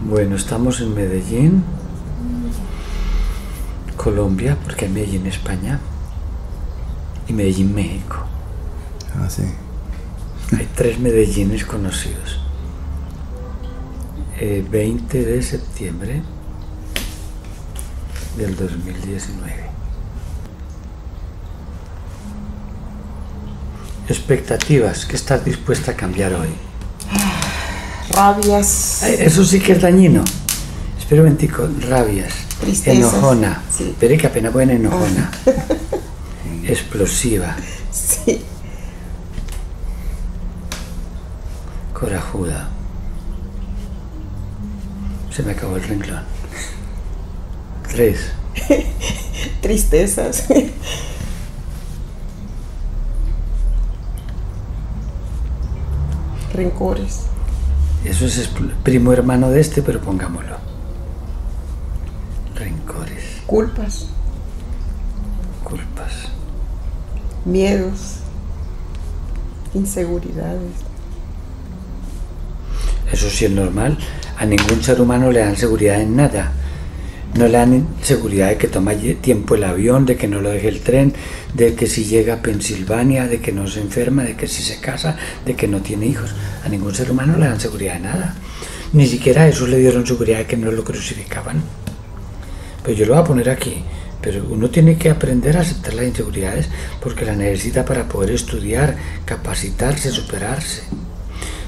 Bueno, estamos en Medellín, Colombia, porque hay Medellín, España, y Medellín, México. Ah, sí. Hay tres Medellines conocidos. Eh, 20 de septiembre del 2019. Expectativas, ¿qué estás dispuesta a cambiar hoy? Rabias. Eso sí que es dañino. Espera un momentico, rabias, Tristezas, enojona, sí. pero que apenas buena enojona, explosiva, Sí. corajuda. Se me acabó el renglón. Tres, Tristezas. Rencores. Eso es primo hermano de este, pero pongámoslo. Rencores, Culpas. culpas, Miedos. Inseguridades. Eso sí es normal. A ningún ser humano le dan seguridad en nada. No le dan seguridad de que toma tiempo el avión, de que no lo deje el tren, de que si llega a Pensilvania, de que no se enferma, de que si se casa, de que no tiene hijos. A ningún ser humano le dan seguridad de nada. Ni siquiera a esos le dieron seguridad de que no lo crucificaban. Pues yo lo voy a poner aquí. Pero uno tiene que aprender a aceptar las inseguridades porque las necesita para poder estudiar, capacitarse, superarse.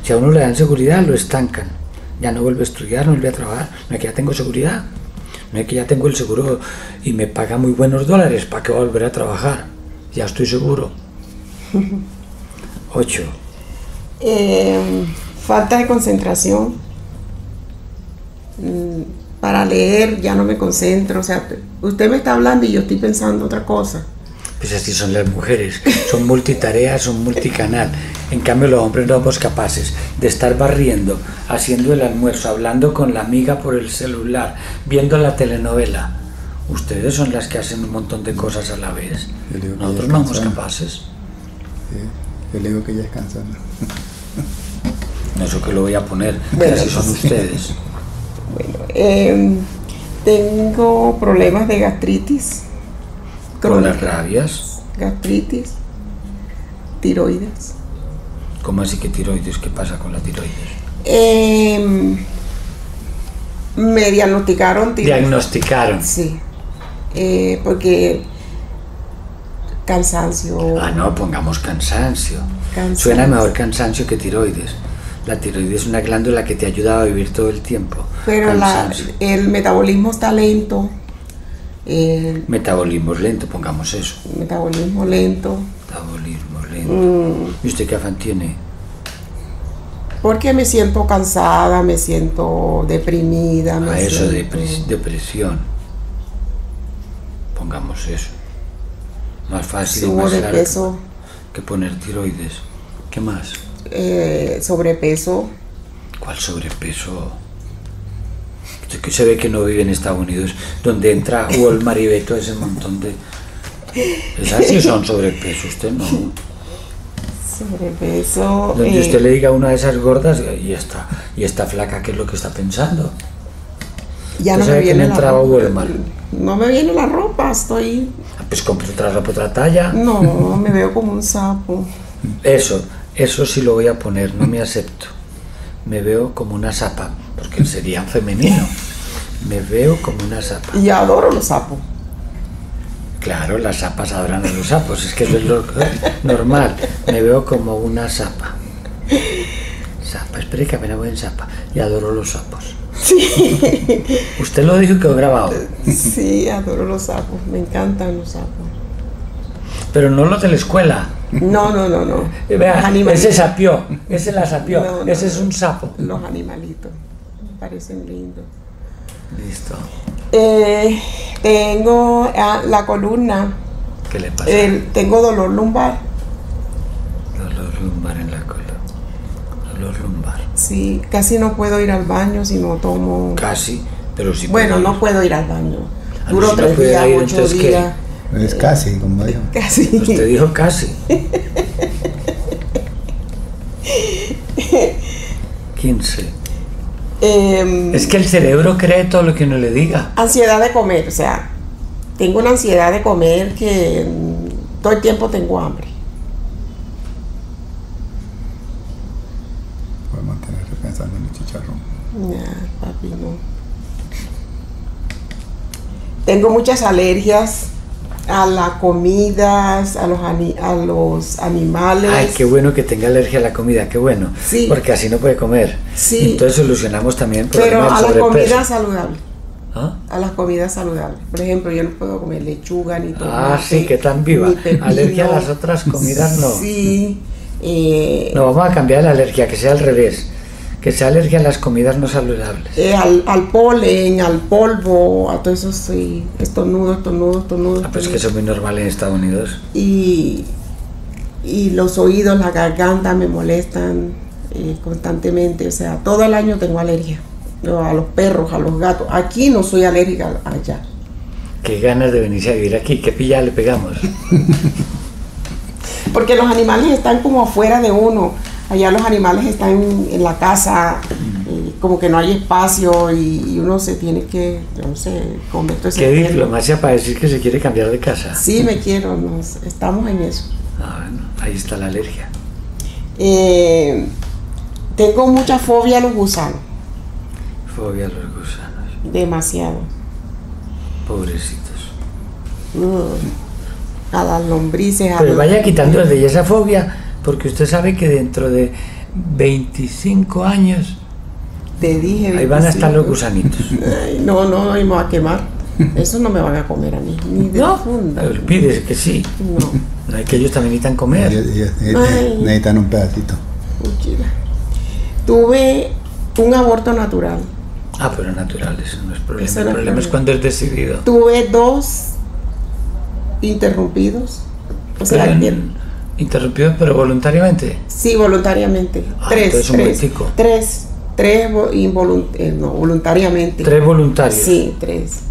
Si a uno le dan seguridad, lo estancan. Ya no vuelve a estudiar, no vuelve a trabajar. No que ya tengo seguridad. No es que ya tengo el seguro y me paga muy buenos dólares. ¿Para qué volver a trabajar? Ya estoy seguro. Ocho. Eh, falta de concentración. Mm, Para leer ya no me concentro. O sea, usted me está hablando y yo estoy pensando otra cosa. Pues así son las mujeres. Son multitareas, son multicanal. En cambio, los hombres no somos capaces de estar barriendo, haciendo el almuerzo, hablando con la amiga por el celular, viendo la telenovela. Ustedes son las que hacen un montón de cosas a la vez. Nosotros no somos capaces. sí. Yo le digo que ya es cansando. Eso que lo voy a poner, Bueno, así son ustedes. Bueno, eh, tengo problemas de gastritis. Con las rabias. Gastritis. Tiroides. ¿Cómo así que tiroides? ¿Qué pasa con la tiroides? Eh, me diagnosticaron tiroides. Diagnosticaron. Sí. Eh, porque cansancio. Ah, no, pongamos cansancio. Cansancio. Suena mejor cansancio que tiroides. La tiroides es una glándula que te ayuda a vivir todo el tiempo. Pero la- el metabolismo está lento. El Metabolismo lento, pongamos eso. metabolismo lento. Metabolismo lento. Mm, ¿Y usted qué afán tiene? porque me siento cansada, me siento deprimida. Me A eso, siento- depres- depresión. Pongamos eso. Más fácil y Subo más de largo peso, que poner tiroides. ¿Qué más? eh, sobrepeso. ¿Cuál sobrepeso? Usted que se ve que no vive en Estados Unidos, donde entra Walmart y ve todo ese montón de... Esas sí son sobrepeso, usted no. Sobrepeso. Donde eh, usted le diga a una de esas gordas y está, y está flaca, ¿qué es lo que está pensando? ya ¿Usted no me viene la entraba ropa. Walmart? No me viene la ropa, estoy. Ah, Pues compre otra ropa, otra talla. No, me veo como un sapo. Eso, eso sí lo voy a poner, no me acepto. Me veo como una zapa, porque sería femenino. Me veo como una zapa. Y adoro los sapos. Claro, las zapas adoran a los sapos, es que es lo normal. Me veo como una zapa. Zapa, espere que apenas voy en zapa. Y adoro los sapos. Usted lo dijo y quedó grabado. Sí, adoro los sapos. Me encantan los sapos. Pero no los de la escuela. No, no, no, no. Vea, ese sapió, ese la sapió, No, no, ese es un sapo. Los animalitos. Parecen lindos. Listo. Eh, tengo ah, la columna. ¿Qué le pasa? tengo dolor lumbar. Dolor lumbar en la cola. Dolor lumbar. Sí, casi no puedo ir al baño si no tomo. Casi, pero sí. Bueno, puede no puedo ir al baño. Duro si no tres puede días, ir, ocho entonces, ¿qué? días. Es casi, como dijo. Casi. Usted dijo casi. 15. Em, Es que el cerebro cree todo lo que uno le diga. ansiedad de comer, o sea, tengo una ansiedad de comer que todo el tiempo tengo hambre. Puedes mantenerte pensando en el chicharrón. Ya, papi, no. Tengo muchas alergias a las comidas, a los, ani- a los animales. Ay, qué bueno que tenga alergia a la comida, qué bueno. Sí. Porque así no puede comer. Sí. Entonces solucionamos también Pero problema a comidas saludables. ¿Ah? A las comidas saludables. Por ejemplo, yo no puedo comer lechuga ni tomate. Ah, sí, que tan viva. Alergia a las otras comidas, no. Sí. eh, No, vamos a cambiar la alergia, que sea al revés. Que sea alergia a las comidas no saludables. eh, al, al polen, al polvo, a todo eso sí. Estornudo, estornudo, estornudo. Ah, pues que eso es muy normal en Estados Unidos. y, y los oídos, la garganta me molestan eh, constantemente. O sea, todo el año tengo alergia. No, a los perros, a los gatos. Aquí no soy alérgica allá. Qué ganas de venirse a vivir aquí. ¿Qué pilla le pegamos? Porque los animales están como afuera de uno. Allá los animales están en la casa, eh, como que no hay espacio y, y uno se tiene que, yo no sé, comer todo ese Qué pelo. diplomacia para decir que se quiere cambiar de casa. Sí, me quiero, nos, estamos en eso. Ah, bueno, ahí está la alergia. Eh, tengo mucha fobia a los gusanos, Fobia a los gusanos. demasiado. Pobrecitos. Uh, a las lombrices, a Pues los- vaya quitando de esa fobia, porque usted sabe que dentro de 25 años Te dije. ahí van a estar los 25. gusanitos. Ay, no, no, y me va a quemar. Eso no me van a comer a mí, ni de No, funda. que sí. No. Es que ellos también necesitan comer. Ellos- ellos necesitan- un pedacito. Tuve un aborto natural. Ah, pero natural, eso no es problema. Eso El no problema es cuando es decidido. Tuve dos interrumpidos. O sea, Pero, que- interrumpido, pero voluntariamente. sí, voluntariamente. Ah, tres, tres, momentico. tres, tres vo- involunt- eh, no, voluntariamente. Tres voluntarios. Sí, tres.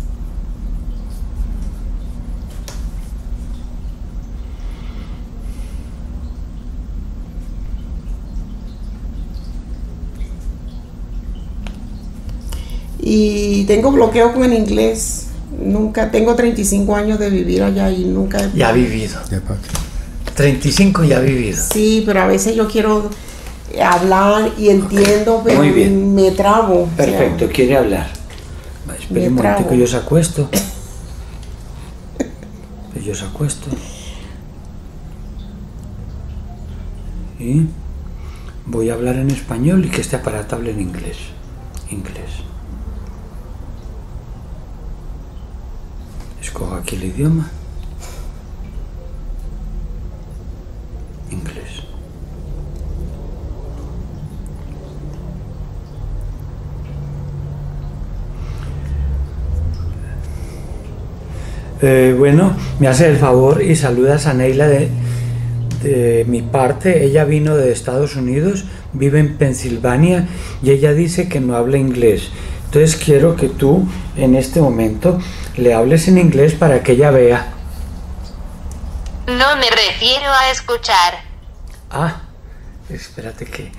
Y tengo bloqueo con el inglés. Nunca, tengo 35 años de vivir allá y nunca... he- Ya ha vivido. Ya para qué. 35 ya vivido. Sí, pero a veces yo quiero hablar y entiendo, pero Muy bien. me trabo. o sea, Perfecto, quiere hablar. Me un momento que yo se acuesto. Que yo se acuesto. Y voy a hablar en español y que este aparato hable en inglés. Inglés. Escojo aquí el idioma. Inglés. Eh, bueno, me hace el favor y saludas a Neila de, de mi parte. Ella vino de Estados Unidos, vive en Pensilvania y ella dice que no habla inglés. Entonces quiero que tú en este momento le hables en inglés para que ella vea. No me refiero a escuchar. Ah, espérate que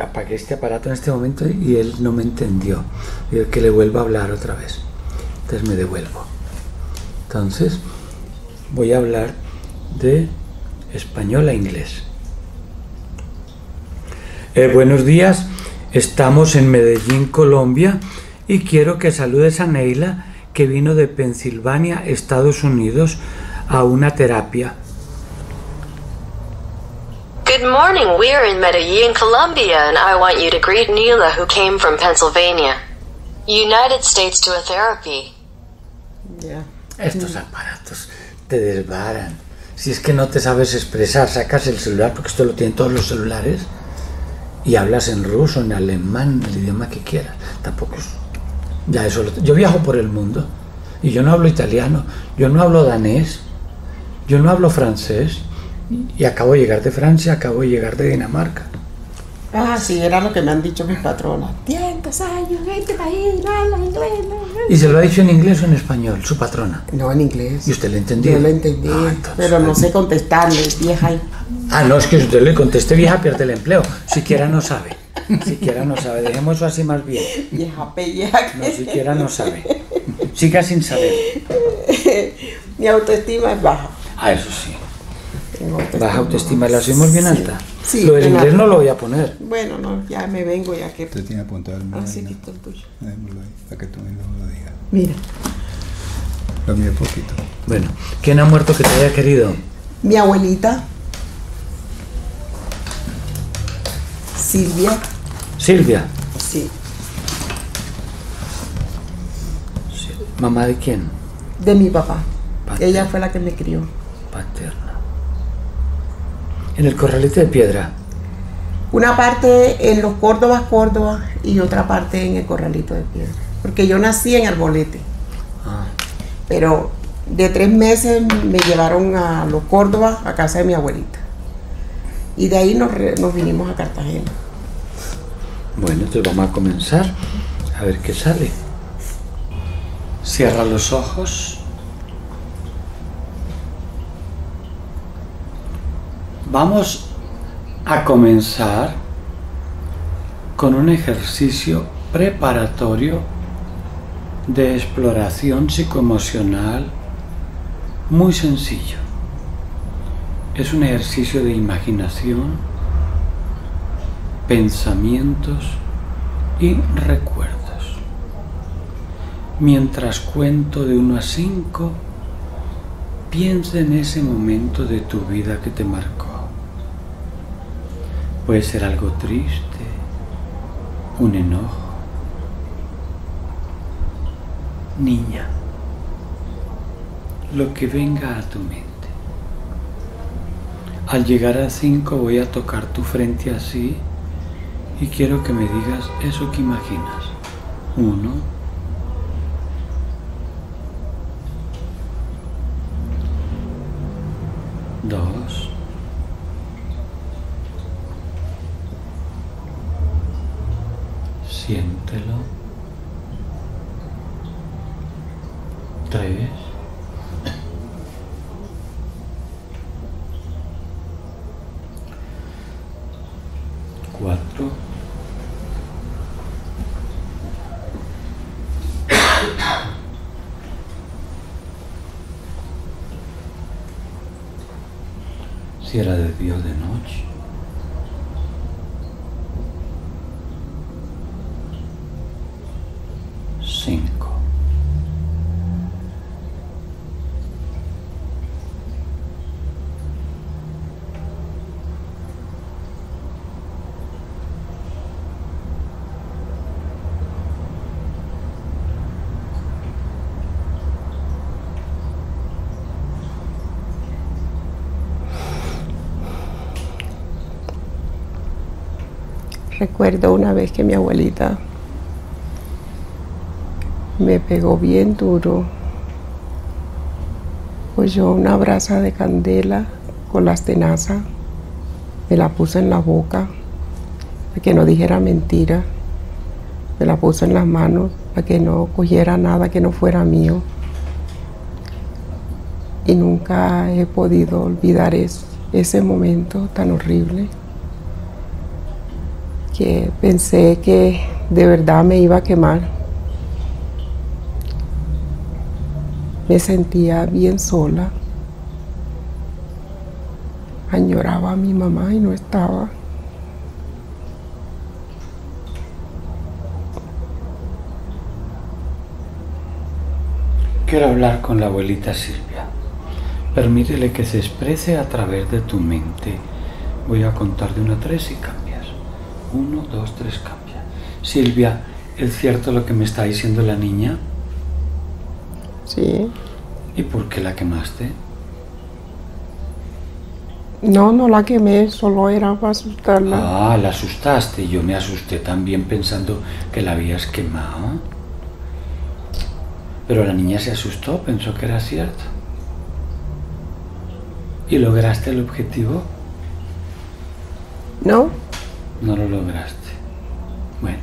apagué este aparato en este momento y él no me entendió. Y que le vuelva a hablar otra vez. Entonces me devuelvo. Entonces voy a hablar de español a inglés. Eh, buenos días, estamos en Medellín, Colombia y quiero que saludes a Neila que vino de Pensilvania, Estados Unidos, a una terapia. Good morning. We're in Medellin, Colombia, and I want you to greet Neela, who came from Pennsylvania, United States, to a therapy. ya. Estos aparatos te desbaran. Si es que no te sabes expresar, sacas el celular, porque esto lo tienen todos los celulares, y hablas en ruso, en alemán, el idioma que quieras. Tampoco es- Ya eso lo- Yo viajo por el mundo y yo no hablo italiano, yo no hablo danés, yo no hablo francés y acabo de llegar de Francia, acabo de llegar de Dinamarca. Ah, sí, era lo que me han dicho mis patronas. Tientos años, este país, no habla inglés. no, no". Y se lo ha dicho en inglés o en español, su patrona. No, en inglés. ¿Y usted le entendió? Yo lo entendí, Ah, entonces, pero no sé contestarle, vieja. y- Ah, no, es que si usted le conteste vieja pierde el empleo, siquiera no sabe. Siquiera no sabe. Dejemos eso así más bien. Vieja pelleja. No, siquiera no sabe. Siga sin saber. Mi autoestima es baja. Ah, eso sí. Tengo autoestima Baja autoestima, ¿la subimos bien Sí. alta? Sí, Lo del inglés alta. no lo voy a poner. Bueno, no, ya me vengo ya que... Usted tiene apuntado el mío. Así que está el tuyo. Para que tú mismo lo digas. Mira, Lo mío poquito. Bueno, ¿quién ha muerto que te haya querido? mi abuelita, Silvia, Silvia. sí, ¿Mamá de quién? de mi papá. Ella fue la que me crió. Paterna. En el corralito de piedra. Una parte en los Córdobas, Córdoba, y otra parte en el Corralito de Piedra. Porque yo nací en Arbolete, Ah, pero de tres meses me llevaron a los Córdobas, a casa de mi abuelita. Y de ahí nos, nos vinimos a Cartagena. Bueno, entonces vamos a comenzar a ver qué sale. Cierra los ojos. Vamos a comenzar con un ejercicio preparatorio de exploración psicoemocional muy sencillo. Es un ejercicio de imaginación, pensamientos y recuerdos. Mientras cuento de 1 a 5, piensa en ese momento de tu vida que te marcó. Puede ser algo triste, un enojo. Niña, lo que venga a tu mente. Al llegar a 5 voy a tocar tu frente así y quiero que me digas eso que imaginas. Uno. Dos. Siéntelo. Tres. Cuatro. Si era de o de noche. Cinco. Recuerdo una vez que mi abuelita me pegó bien duro. Pues yo una brasa de candela con las tenazas me la puse en la boca para que no dijera mentira. Me la puse en las manos para que no cogiera nada que no fuera mío. Y nunca he podido olvidar eso, ese momento tan horrible que pensé que de verdad me iba a quemar. Me sentía bien sola. Añoraba a mi mamá y no estaba. Quiero hablar con la abuelita Silvia. Permítele que se exprese a través de tu mente. Voy a contar de una trésica. 1, 2, 3, cambia. Silvia, ¿es cierto lo que me está diciendo la niña? Sí. ¿Y por qué la quemaste? No, no la quemé, solo era para asustarla. Ah, la asustaste. Yo me asusté también pensando que la habías quemado. Pero la niña se asustó, pensó que era cierto. ¿Y lograste el objetivo? No. No lo lograste. Bueno,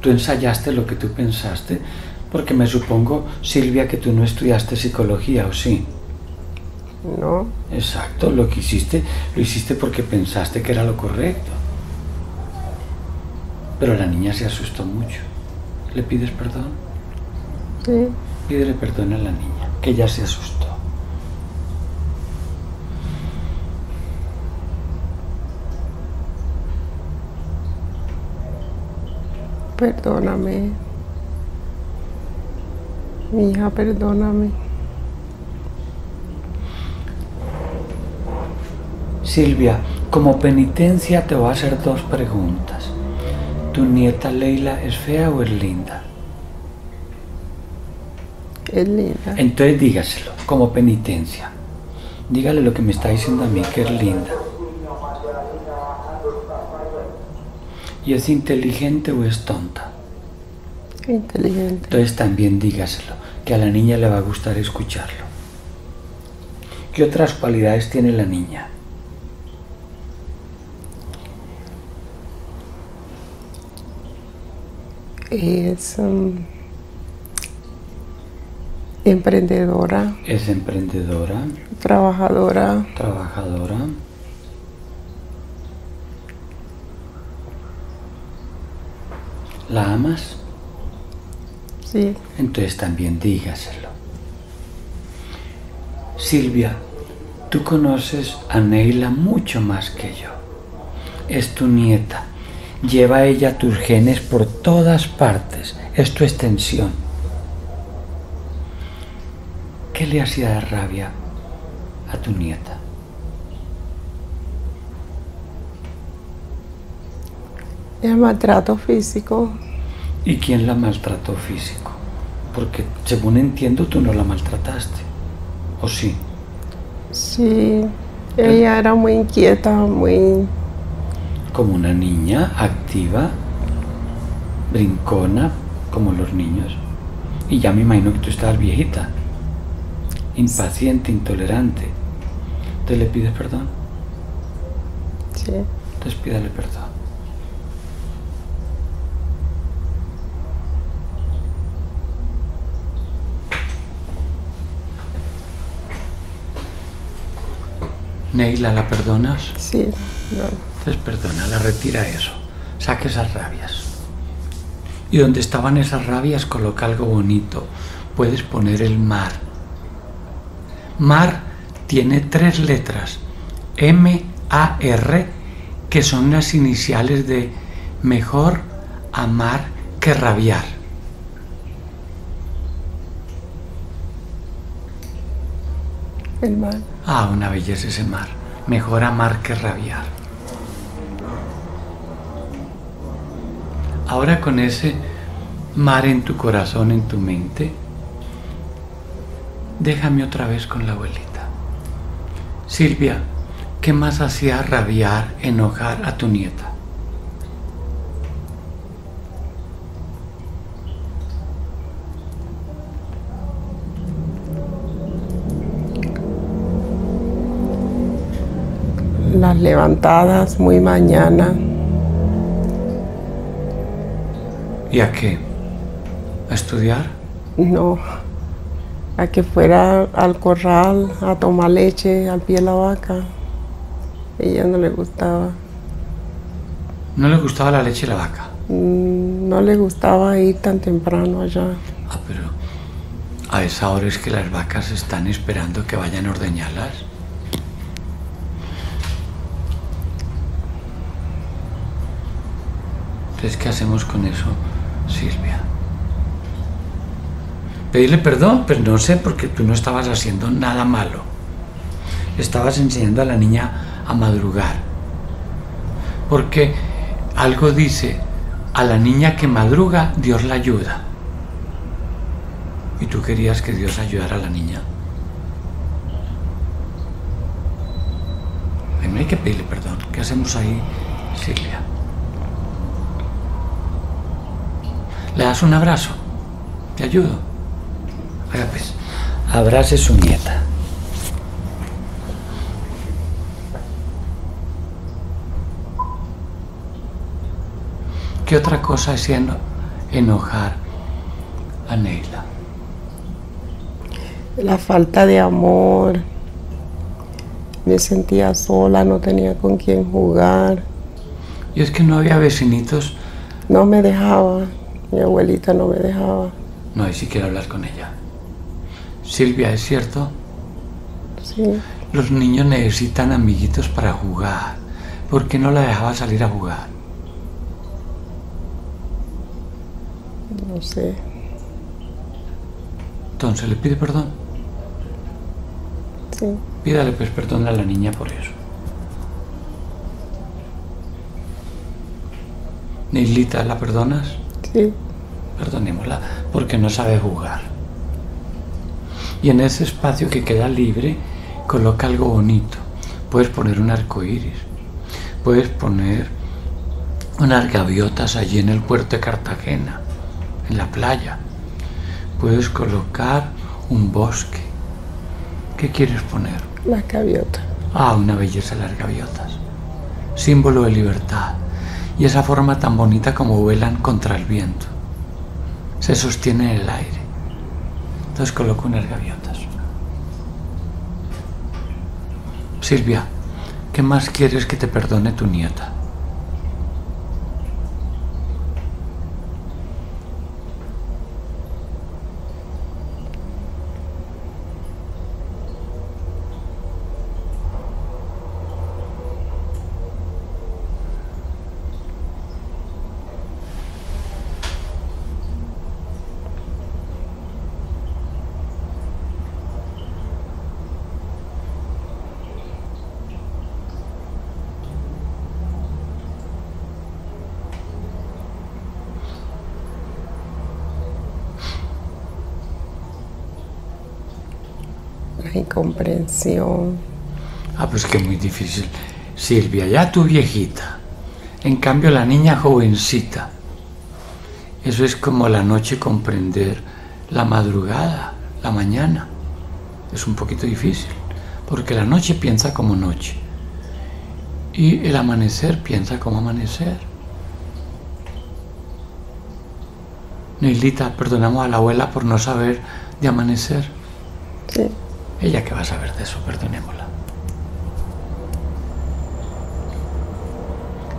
tú ensayaste lo que tú pensaste, porque me supongo, Silvia, que tú no estudiaste psicología, ¿o sí? No. Exacto, lo que hiciste, lo hiciste porque pensaste que era lo correcto. Pero la niña se asustó mucho. ¿Le pides perdón? Sí. Pídele perdón a la niña, que ella se asustó. Perdóname. Mi hija, perdóname. Silvia, como penitencia te voy a hacer dos preguntas. ¿Tu nieta Leila es fea o es linda? Es linda. Entonces dígaselo, como penitencia. Dígale lo que me está diciendo a mí, que es linda. ¿Y es inteligente o es tonta? Inteligente. Entonces también dígaselo, que a la niña le va a gustar escucharlo. ¿Qué otras cualidades tiene la niña? Es um, emprendedora, Es emprendedora, trabajadora, trabajadora. ¿La amas? sí, Entonces también dígaselo. Silvia, tú conoces a Neila mucho más que yo. Es tu nieta. Lleva ella tus genes por todas partes. Es tu extensión. ¿Qué le hacía de rabia a tu nieta? El maltrato físico. ¿Y quién la maltrató físico? Porque según entiendo tú no la maltrataste. ¿O sí? Sí, ella era muy inquieta, muy... como una niña activa, brincona, como los niños. Y ya me imagino que tú estabas viejita, impaciente, intolerante. ¿Te le pides perdón? Sí, Entonces pídale perdón. Neila, ¿la perdonas? sí, no. Entonces perdona, retira eso. Saque esas rabias. Y donde estaban esas rabias, coloca algo bonito. Puedes poner el mar. Mar tiene tres letras. M, A, R, que son las iniciales de mejor amar que rabiar. El mal. Ah, una belleza ese mar. Mejor amar que rabiar. Ahora con ese mar en tu corazón, en tu mente, déjame otra vez con la abuelita. Silvia, ¿qué más hacía rabiar, enojar a tu nieta? Las levantadas muy mañana, ¿Y a qué? ¿A estudiar? no, a que fuera al corral a tomar leche al pie de la vaca. Ella no le gustaba, ¿No le gustaba la leche de la vaca? Mm, no le gustaba ir tan temprano allá. Ah, pero a esa hora es que las vacas están esperando que vayan a ordeñarlas. Entonces, ¿qué hacemos con eso, Silvia? Pedirle perdón, pero no sé, porque tú no estabas haciendo nada malo. Estabas enseñando a la niña a madrugar. Porque algo dice, a la niña que madruga, Dios la ayuda. ¿Y tú querías que Dios ayudara a la niña? Ay, no hay que pedirle perdón. ¿Qué hacemos ahí, Silvia? ¿Le das un abrazo? ¿Te ayudo? Haga pues. Abrace su nieta. ¿Qué otra cosa hacía eno- enojar a Neila? La falta de amor, me sentía sola, no tenía con quién jugar. Y es que no había vecinitos No me dejaba, mi abuelita no me dejaba. No, y si quiero hablar con ella. Silvia, ¿es cierto? Sí, Los niños necesitan amiguitos para jugar. ¿Por qué no la dejaba salir a jugar? no sé. Entonces le pide perdón. Sí, Pídale pues perdón a la niña por eso. Nilita, ¿la perdonas? Sí, Perdonémosla, porque no sabe jugar. Y en ese espacio que queda libre, coloca algo bonito. Puedes poner un arco iris, puedes poner unas gaviotas allí en el puerto de Cartagena, en la playa. Puedes colocar un bosque. ¿Qué quieres poner? la gaviota. Ah, una belleza las gaviotas. Símbolo de libertad. Y esa forma tan bonita como vuelan contra el viento. Se sostiene en el aire. Entonces coloco unas gaviotas. Silvia, ¿qué más quieres que te perdone tu nieta? La Ah, pues que muy difícil. Silvia, ya tu viejita. En cambio, la niña jovencita. Eso es como la noche comprender la madrugada, la mañana. Es un poquito difícil, porque la noche piensa como noche. Y el amanecer piensa como amanecer. Neilita, perdonamos a la abuela por no saber de amanecer. Ella que va a saber de eso, perdonémosla.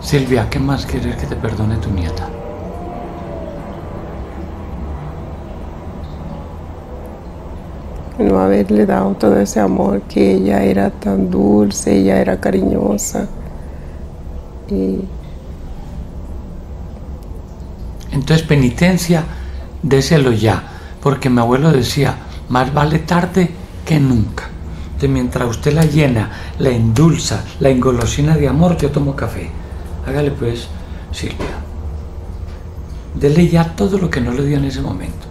Silvia, ¿qué más quieres que te perdone tu nieta? no haberle dado todo ese amor que ella era tan dulce, ella era cariñosa. Y Entonces, penitencia, déselo ya, porque mi abuelo decía, más vale tarde que nunca. Entonces, mientras usted la llena, la endulza, la engolosina de amor, yo tomo café. Hágale pues, Silvia. Dele ya todo lo que no le dio en ese momento.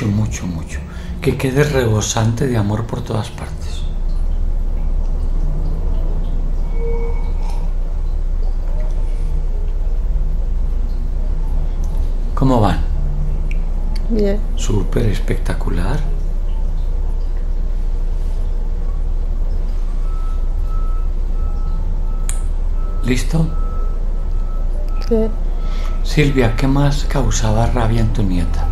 Mucho, mucho, mucho. Que quede rebosante de amor por todas partes. ¿Cómo van? bien, Súper espectacular. ¿Listo? sí. Silvia, ¿qué más causaba rabia en tu nieta?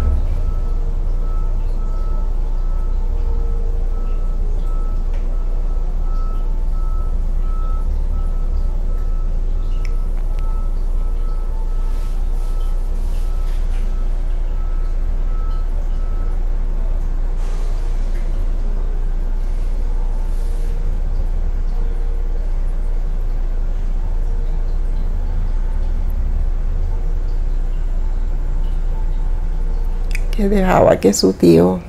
Que dejaba que su tío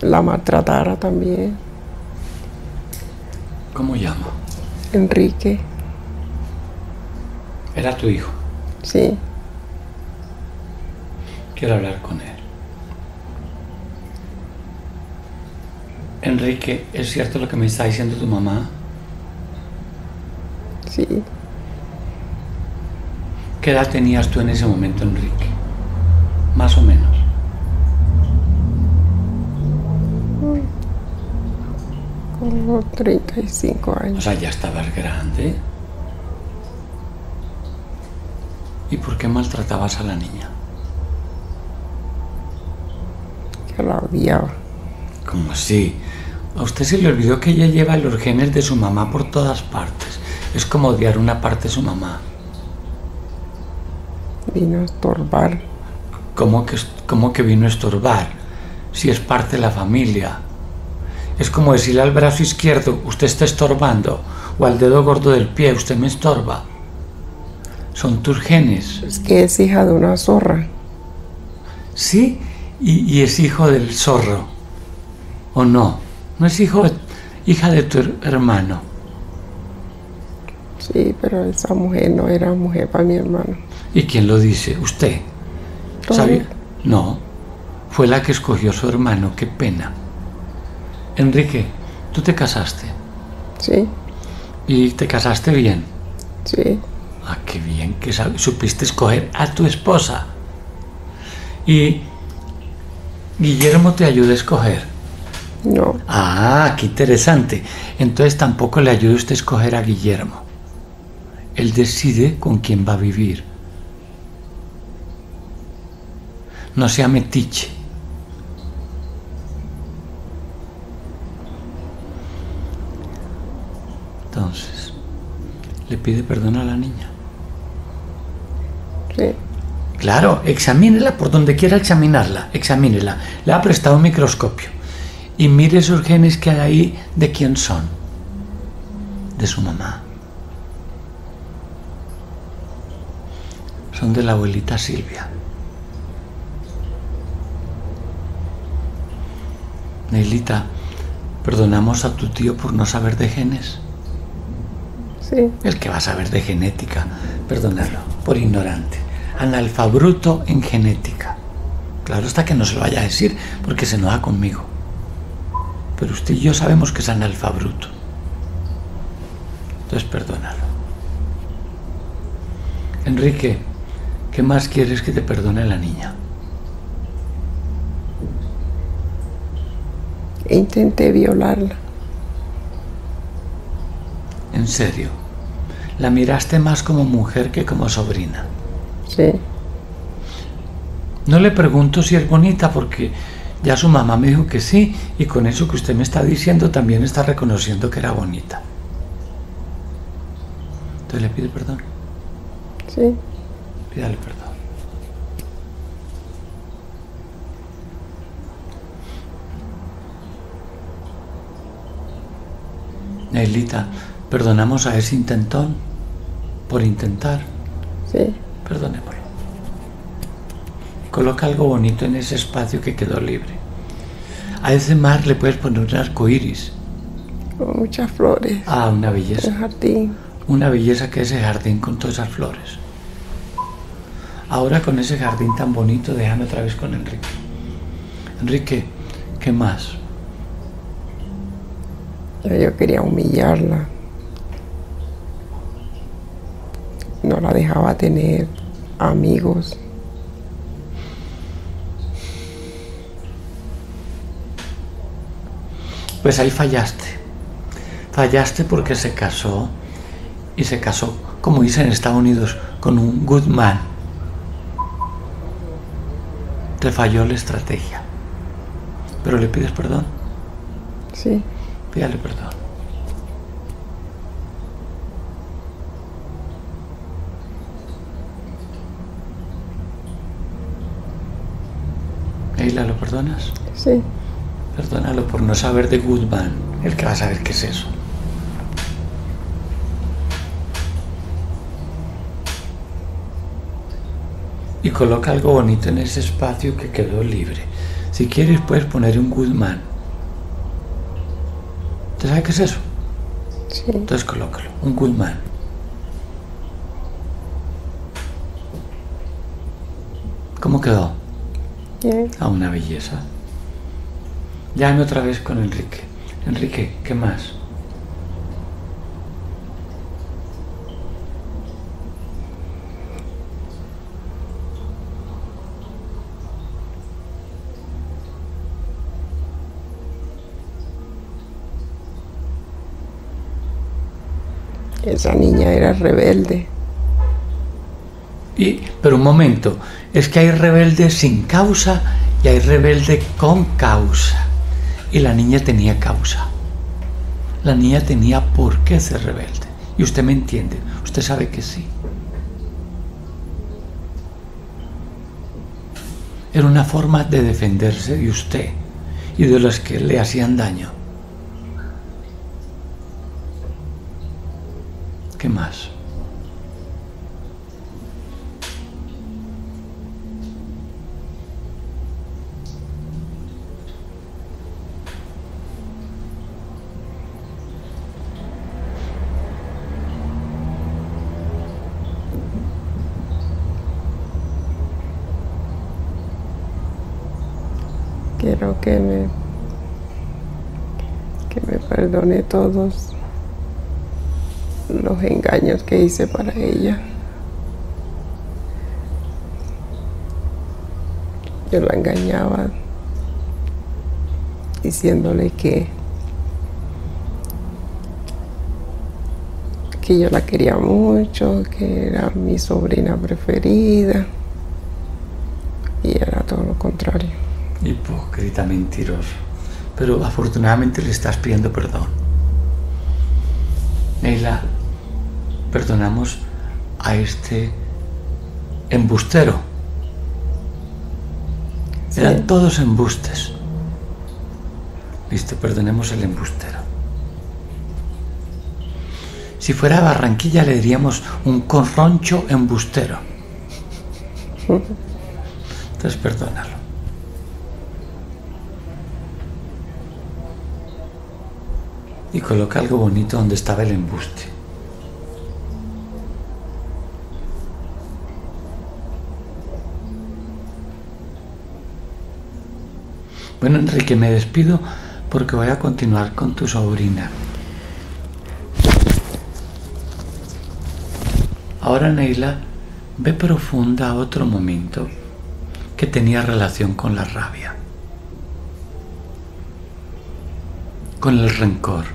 la maltratara también, ¿Cómo llama? Enrique, Era tu hijo. sí, Quiero hablar con él. Enrique, ¿es cierto lo que me está diciendo tu mamá? sí, ¿Qué edad tenías tú en ese momento, Enrique? Más o menos. Como 35 O años. sea, ya estabas grande. ¿Y por qué maltratabas a la niña? Yo la odiaba. ¿Cómo así? A usted se le olvidó que ella lleva los genes de su mamá por todas partes. Es como odiar una parte de su mamá. Vino a estorbar. ¿Cómo que, cómo que vino a estorbar? Si es parte de la familia. Es como decirle al brazo izquierdo, usted está estorbando, o al dedo gordo del pie, usted me estorba. Son tus genes. Es que es hija de una zorra. Sí, y, y es hijo del zorro. ¿O no? No es hijo, hija de tu her- hermano. Sí, pero esa mujer no era mujer para mi hermano. ¿Y quién lo dice? ¿Usted? ¿Sabía? No, fue la que escogió a su hermano, qué pena. Enrique, tú te casaste Sí, y te casaste bien. sí. Ah, qué bien que supiste escoger a tu esposa. Y Guillermo te ayuda a escoger. No, Ah, qué interesante. Entonces tampoco le ayuda usted a escoger a Guillermo. Él decide con quién va a vivir. No sea metiche. Entonces, le pide perdón a la niña. sí. Claro, examínela por donde quiera examinarla, examínela. Le ha prestado un microscopio y mire esos genes que hay ahí de quién son. De su mamá. Son de la abuelita Silvia. Neilita, perdonamos a tu tío por no saber de genes. Sí, El que va a saber de genética, perdonarlo, por ignorante. Analfabruto en genética. Claro está que no se lo vaya a decir porque se enoja conmigo. Pero usted y yo sabemos que es analfabruto. Entonces perdónalo. Enrique, ¿qué más quieres que te perdone la niña? intenté violarla. En serio. La miraste más como mujer que como sobrina. Sí, No le pregunto si es bonita porque ya su mamá me dijo que sí y con eso que usted me está diciendo también está reconociendo que era bonita. Entonces le pide perdón, sí. pídale perdón. Neilita, perdonamos a ese intentón por intentar, Sí, perdonémoslo. Coloca algo bonito en ese espacio que quedó libre. A ese mar le puedes poner un arco iris. con muchas flores. Ah, una belleza. El jardín. Una belleza que ese jardín con todas esas flores. Ahora con ese jardín tan bonito, déjame otra vez con Enrique. Enrique, ¿qué más? Yo quería humillarla. No la dejaba tener amigos. Pues ahí fallaste. Fallaste porque se casó y se casó, como dicen en Estados Unidos, con un good man. Te falló la estrategia. Pero le pides perdón. Sí, Pídale perdón. Eila, ¿lo perdonas? sí. Perdónalo por no saber de Goodman. El que va a saber qué es eso. Y coloca algo bonito en ese espacio que quedó libre. Si quieres puedes poner un Goodman. ¿Te sabes qué es eso? Sí, Entonces colócalo. Un Goodman. ¿Cómo quedó? A una belleza. Llame otra vez con Enrique. Enrique, ¿qué más? Esa niña era rebelde. Pero un momento, es que hay rebelde sin causa y hay rebelde con causa. Y la niña tenía causa. La niña tenía por qué ser rebelde. Y usted me entiende, usted sabe que sí. Era una forma de defenderse de usted y de los que le hacían daño. ¿Qué más? Quiero que me que me perdone todos los engaños que hice para ella. Yo la engañaba diciéndole que que yo la quería mucho, que era mi sobrina preferida y era todo lo contrario. Hipócrita, mentiroso. Pero afortunadamente le estás pidiendo perdón. Neila, perdonamos a este embustero. Sí. Eran todos embustes. Listo, perdonemos el embustero. Si fuera Barranquilla le diríamos un corroncho embustero. Entonces perdónalo. Y coloca algo bonito donde estaba el embuste. Bueno, Enrique, me despido porque voy a continuar con tu sobrina. Ahora, Neila, ve profunda a otro momento que tenía relación con la rabia, con el rencor.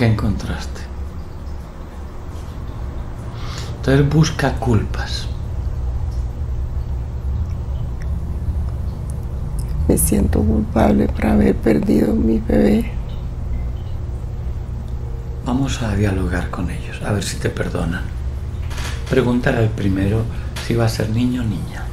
¿Qué encontraste? Entonces busca culpas. Me siento culpable por haber perdido mi bebé. Vamos a dialogar con ellos, a ver si te perdonan. Pregúntale al primero si va a ser niño o niña.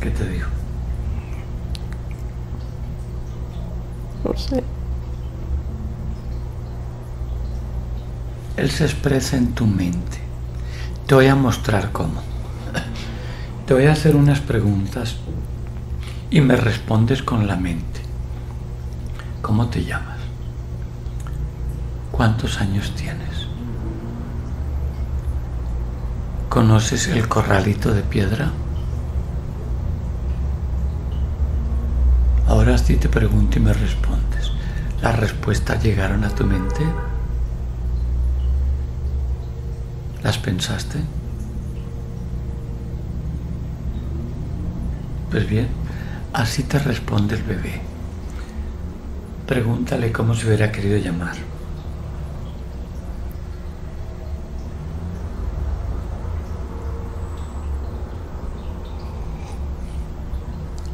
¿Qué te digo? No sé. Él se expresa en tu mente. Te voy a mostrar cómo. Te voy a hacer unas preguntas y me respondes con la mente. ¿Cómo te llamas? ¿Cuántos años tienes? ¿Conoces el corralito de piedra? Ahora sí te pregunto y me respondes. ¿Las respuestas llegaron a tu mente? ¿Las pensaste? Pues bien, así te responde el bebé. Pregúntale cómo se hubiera querido llamar.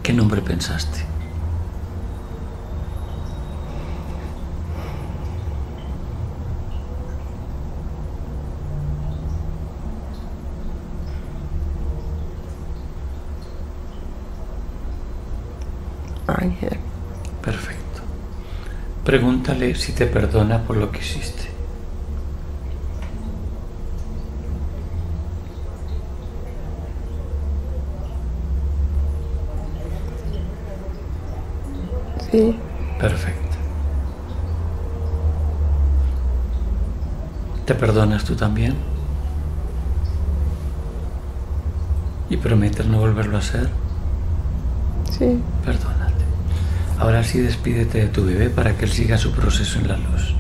¿Qué nombre pensaste? Ángel. Perfecto. Pregúntale si te perdona por lo que hiciste. Sí, Perfecto. ¿Te perdonas tú también? ¿Y prometes no volverlo a hacer? sí. Perdónate. Ahora sí despídete de tu bebé para que él siga su proceso en la luz.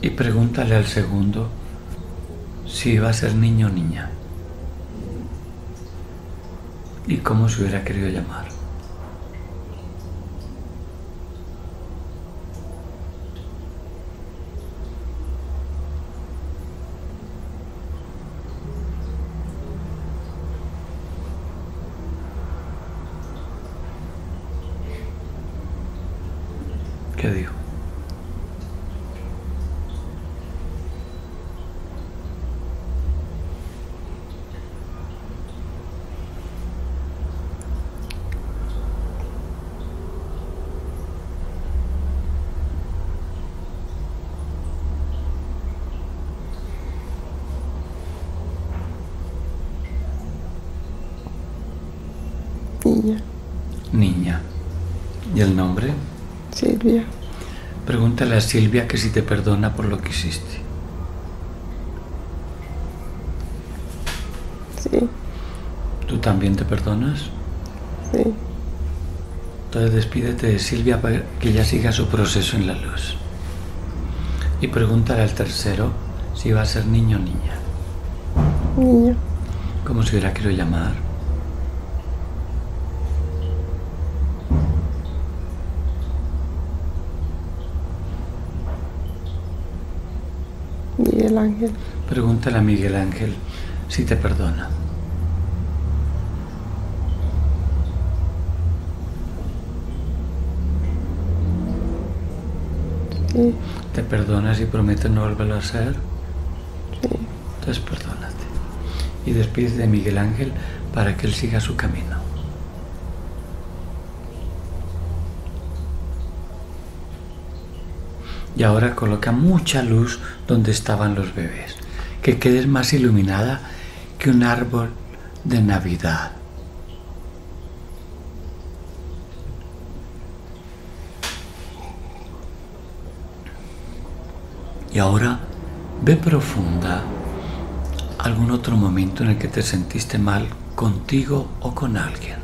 Y pregúntale al segundo si va a ser niño o niña. Y cómo se hubiera querido llamar. ¿Qué dijo? Niña, Niña. ¿Y el nombre? Silvia. Pregúntale a Silvia que si te perdona por lo que hiciste. Sí, ¿Tú también te perdonas? sí, Entonces despídete de Silvia para que ella siga su proceso en la luz. Y pregúntale al tercero si va a ser niño o niña. niña. ¿Cómo se hubiera querido llamar? Miguel Ángel. Pregúntale a Miguel Ángel si te perdona. Sí, ¿Te perdonas y prometes no volverlo a hacer? sí, Entonces perdónate. Y despídete de Miguel Ángel para que él siga su camino. Y ahora coloca mucha luz donde estaban los bebés. Que quedes más iluminada que un árbol de Navidad. Y ahora ve profunda algún otro momento en el que te sentiste mal contigo o con alguien.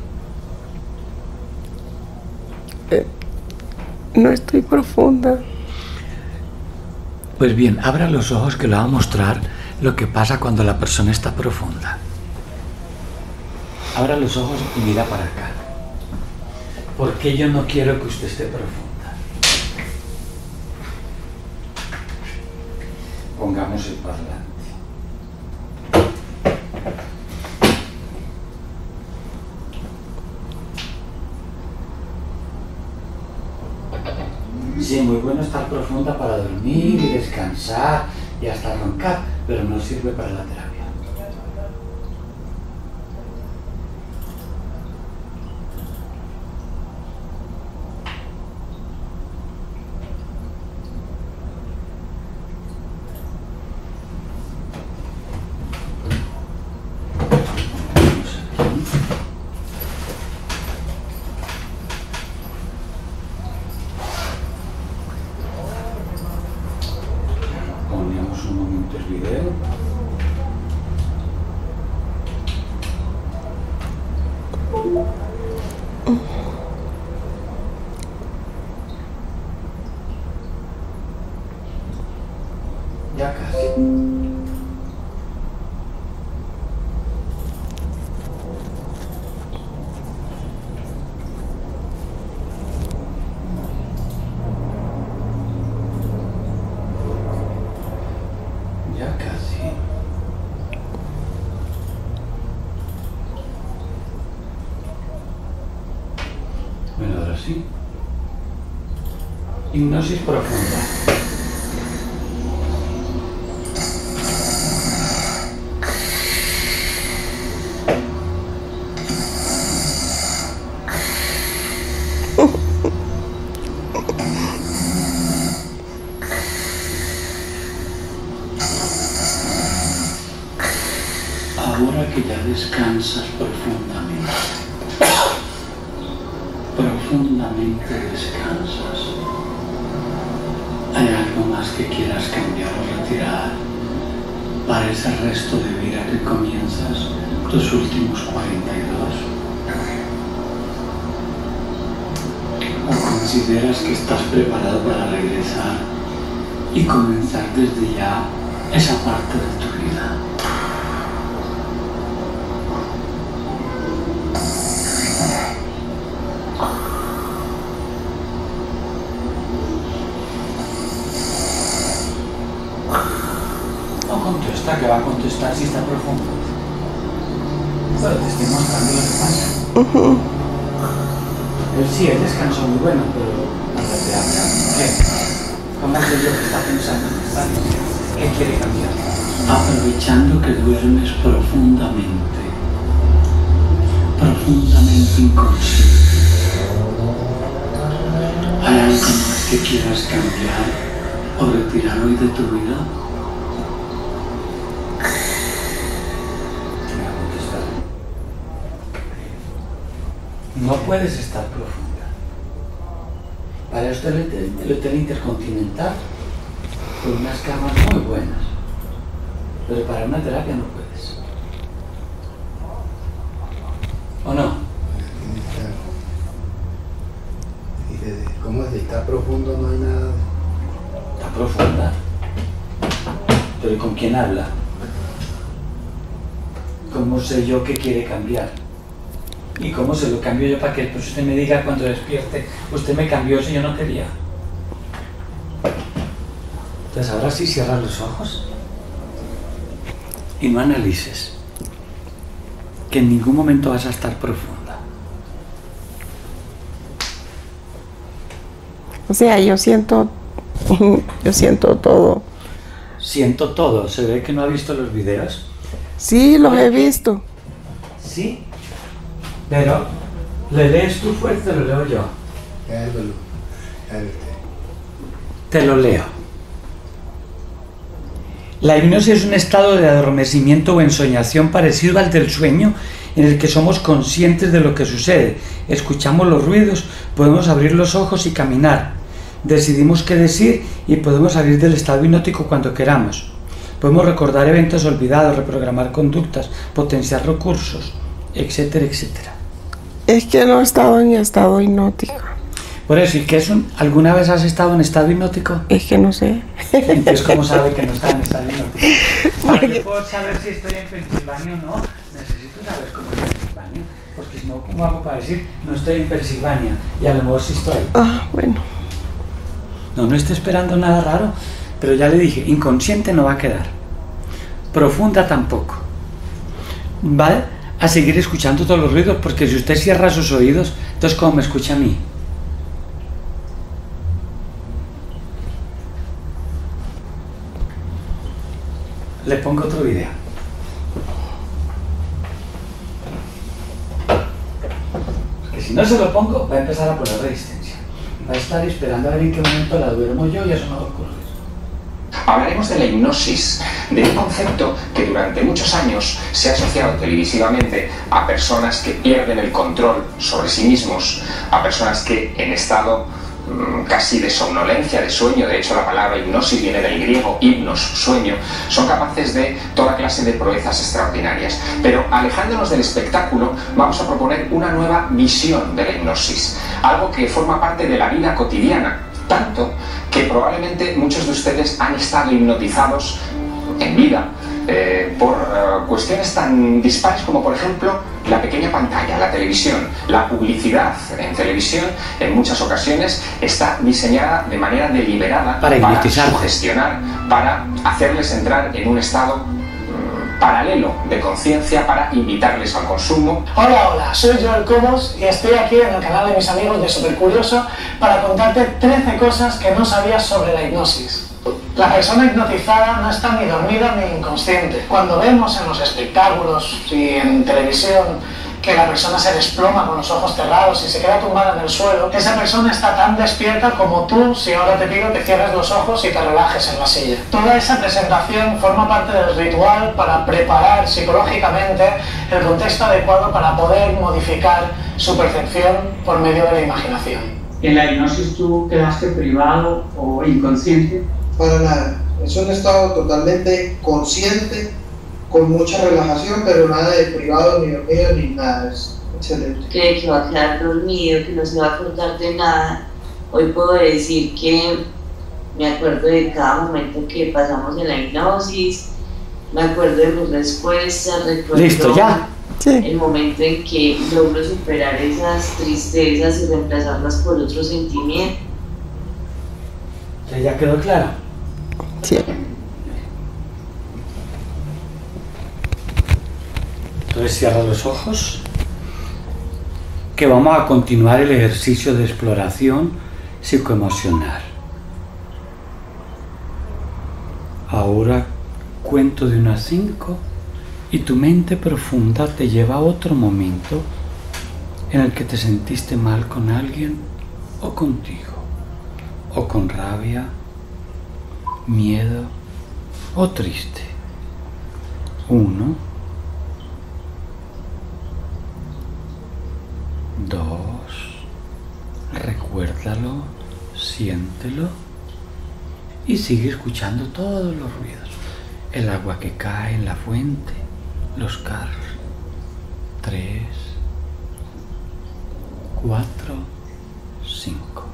no estoy profunda. Pues bien, abra los ojos que le va a mostrar lo que pasa cuando la persona está profunda. Abra los ojos y mira para acá. Porque yo no quiero que usted esté profunda. Pongamos el parlante. Sí, muy bueno estar profunda para dormir y descansar y hasta roncar, pero no sirve para la terapia. Vamos aquí. Ponemos un momento el video. Ya casi. Ya casi. Bueno, ahora sí. Hipnosis profunda. Tus últimos 42? ¿O consideras que estás preparado para regresar y comenzar desde ya esa parte de tu vida? No contesta, que va a contestar si está profundo. Pero te estoy mostrando lo sí, el descanso muy bueno, pero te habla. ¿Qué? ¿Cómo sé yo que está pensando? ¿Qué quiere cambiar? Aprovechando que duermes profundamente, profundamente inconsciente. ¿Hay algo más que quieras cambiar o retirar hoy de tu vida? No puedes estar profunda. Para esto el hotel, el hotel intercontinental, con unas camas muy buenas. Pero para una terapia no puedes. ¿O no? ¿cómo es? Está profundo, no hay nada. Está profunda. Pero ¿y con quién habla? ¿Cómo sé yo qué quiere cambiar? ¿Y cómo se lo cambio yo para que pues usted me diga cuando despierte, usted me cambió si yo no quería? Entonces ahora sí cierras los ojos y no analices que en ningún momento vas a estar profunda. O sea, yo siento, yo siento todo. Siento todo, se ve que no ha visto los videos. Sí, los he visto. Sí, pero ¿le lees tú fuerte o lo leo yo? Te lo leo. La hipnosis es un estado de adormecimiento o ensoñación parecido al del sueño en el que somos conscientes de lo que sucede, escuchamos los ruidos, podemos abrir los ojos y caminar, decidimos qué decir y podemos salir del estado hipnótico cuando queramos. Podemos recordar eventos olvidados, reprogramar conductas, potenciar recursos, etcétera, etcétera. Es que no he estado en estado hipnótico. Por eso, ¿y qué es un, ¿alguna vez has estado en estado hipnótico? Es que no sé. Entonces, ¿cómo sabe que no está en estado hipnótico? Para que puedo saber si estoy en Pensilvania o no, necesito saber cómo es Pensilvania. Porque si no, ¿cómo hago para decir no estoy en Pensilvania? Y a lo mejor sí estoy. Ah, bueno. No, no estoy esperando nada raro, pero ya le dije, inconsciente no va a quedar. Profunda tampoco. Va a seguir escuchando todos los ruidos, porque si usted cierra sus oídos, entonces ¿cómo me escucha a mí? Le pongo otro video. Porque si no se lo pongo, va a empezar a poner resistencia. Va a estar esperando a ver en qué momento la duermo yo y eso no ocurrir. Hablaremos de la hipnosis, de un concepto que durante muchos años se ha asociado televisivamente a personas que pierden el control sobre sí mismos, a personas que en estado mm, casi de somnolencia, de sueño, de hecho la palabra hipnosis viene del griego hipnos, sueño, son capaces de toda clase de proezas extraordinarias. Pero alejándonos del espectáculo, vamos a proponer una nueva visión de la hipnosis, algo que forma parte de la vida cotidiana, tanto que probablemente muchos de ustedes han estado hipnotizados en vida eh, por eh, cuestiones tan dispares como por ejemplo la pequeña pantalla, la televisión, la publicidad en televisión en muchas ocasiones está diseñada de manera deliberada Para hipnotizarte. sugestionar, para hacerles entrar en un estado paralelo de conciencia para invitarles al consumo Hola, hola, soy Joel Cobos y estoy aquí en el canal de mis amigos de Super Curioso para contarte 13 cosas que no sabías sobre la hipnosis. La persona hipnotizada no está ni dormida ni inconsciente. Cuando vemos en los espectáculos y en televisión que la persona se desploma con los ojos cerrados y se queda tumbada en el suelo, esa persona está tan despierta como tú si ahora te pido que cierres los ojos y te relajes en la silla. Toda esa presentación forma parte del ritual para preparar psicológicamente el contexto adecuado para poder modificar su percepción por medio de la imaginación. ¿En la hipnosis tú quedaste privado o inconsciente? Para nada. Es un estado totalmente consciente con mucha relajación, pero nada de privado, ni dormido, ni nada. Es excelente. Cree que va a quedar dormido, que no se va a acordar de nada. Hoy puedo decir que me acuerdo de cada momento que pasamos en la hipnosis, me acuerdo de mis respuestas, recuerdo Listo, ya. el momento en que logro superar esas tristezas y reemplazarlas por otro sentimiento. ¿Ya, ya quedó claro? Sí. Entonces cierra los ojos. Que vamos a continuar el ejercicio de exploración psicoemocional. Ahora cuento de unas cinco y tu mente profunda te lleva a otro momento en el que te sentiste mal con alguien o contigo, o con rabia, miedo o triste. Uno, dos, recuérdalo, siéntelo y sigue escuchando todos los ruidos. El agua que cae en la fuente, los carros. Tres, cuatro, cinco.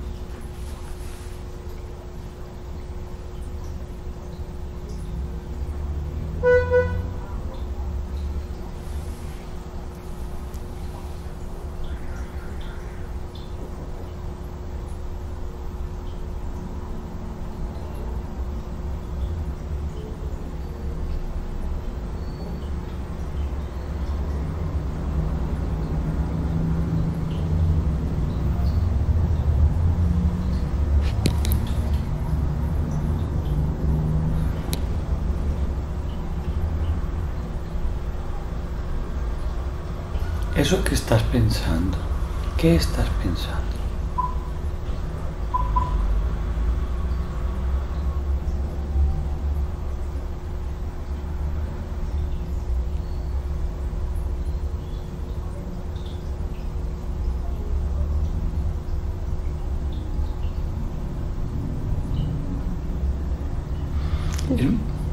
Eso estás pensando, ¿qué estás pensando?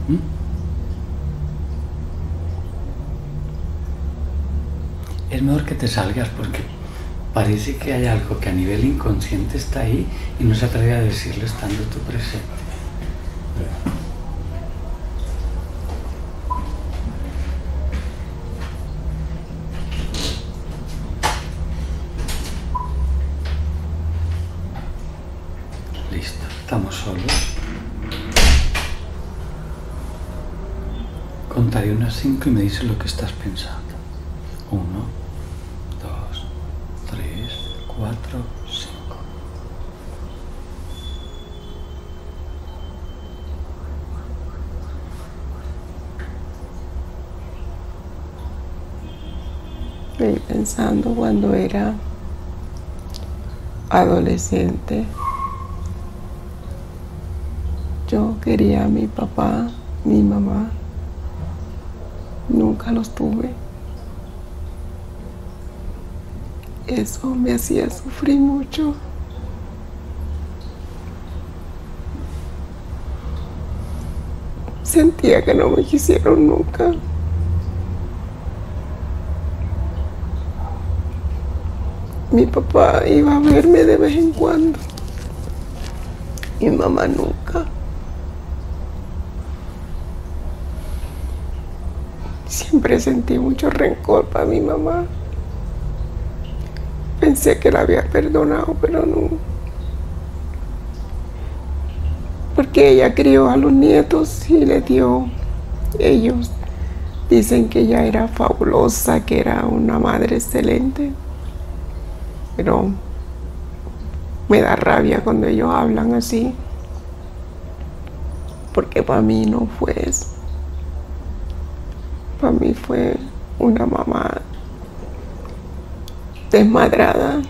¿Mm? Es mejor que te salgas porque parece que hay algo que a nivel inconsciente está ahí y no se atreve a decirlo estando tú presente. Listo, estamos solos. Contaré unas cinco y me dices lo que estás pensando. Uno, dos, tres, cuatro, cinco. Estoy pensando cuando era adolescente. Yo quería a mi papá, mi mamá. Nunca los tuve. Eso me hacía sufrir mucho. Sentía que no me quisieron nunca. Mi papá iba a verme de vez en cuando. Mi mamá nunca. Siempre sentí mucho rencor para mi mamá. Pensé que la había perdonado, pero no. Porque ella crió a los nietos y le dio. Ellos dicen que ella era fabulosa, que era una madre excelente. Pero me da rabia cuando ellos hablan así. Porque para mí no fue eso. Para mí fue una mamá desmadrada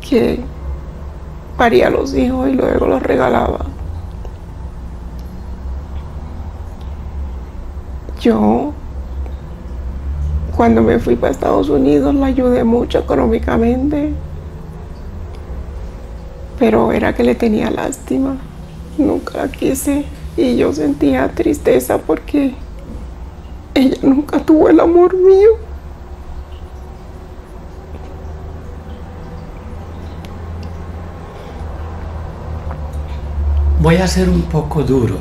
que paría a los hijos y luego los regalaba. Yo, cuando me fui para Estados Unidos, la ayudé mucho económicamente, pero era que le tenía lástima, nunca la quise y yo sentía tristeza porque ella nunca tuvo el amor mío. Voy a ser un poco duro,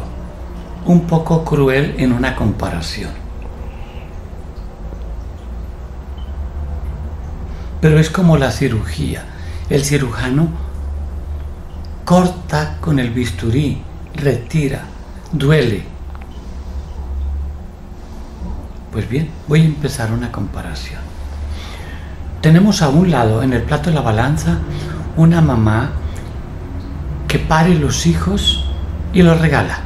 un poco cruel en una comparación. Pero es como la cirugía. El cirujano corta con el bisturí, retira, duele. Pues bien, voy a empezar una comparación. Tenemos a un lado, en el plato de la balanza, una mamá que pare los hijos y los regala.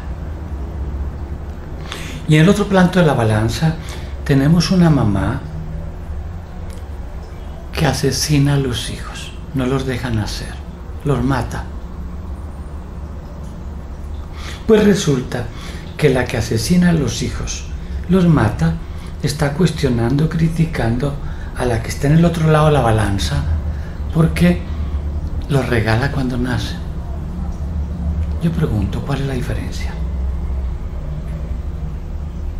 Y en el otro plato de la balanza tenemos una mamá que asesina a los hijos, no los deja nacer, los mata. Pues resulta que la que asesina a los hijos, los mata, está cuestionando, criticando a la que está en el otro lado de la balanza porque los regala cuando nace. Yo pregunto, ¿cuál es la diferencia?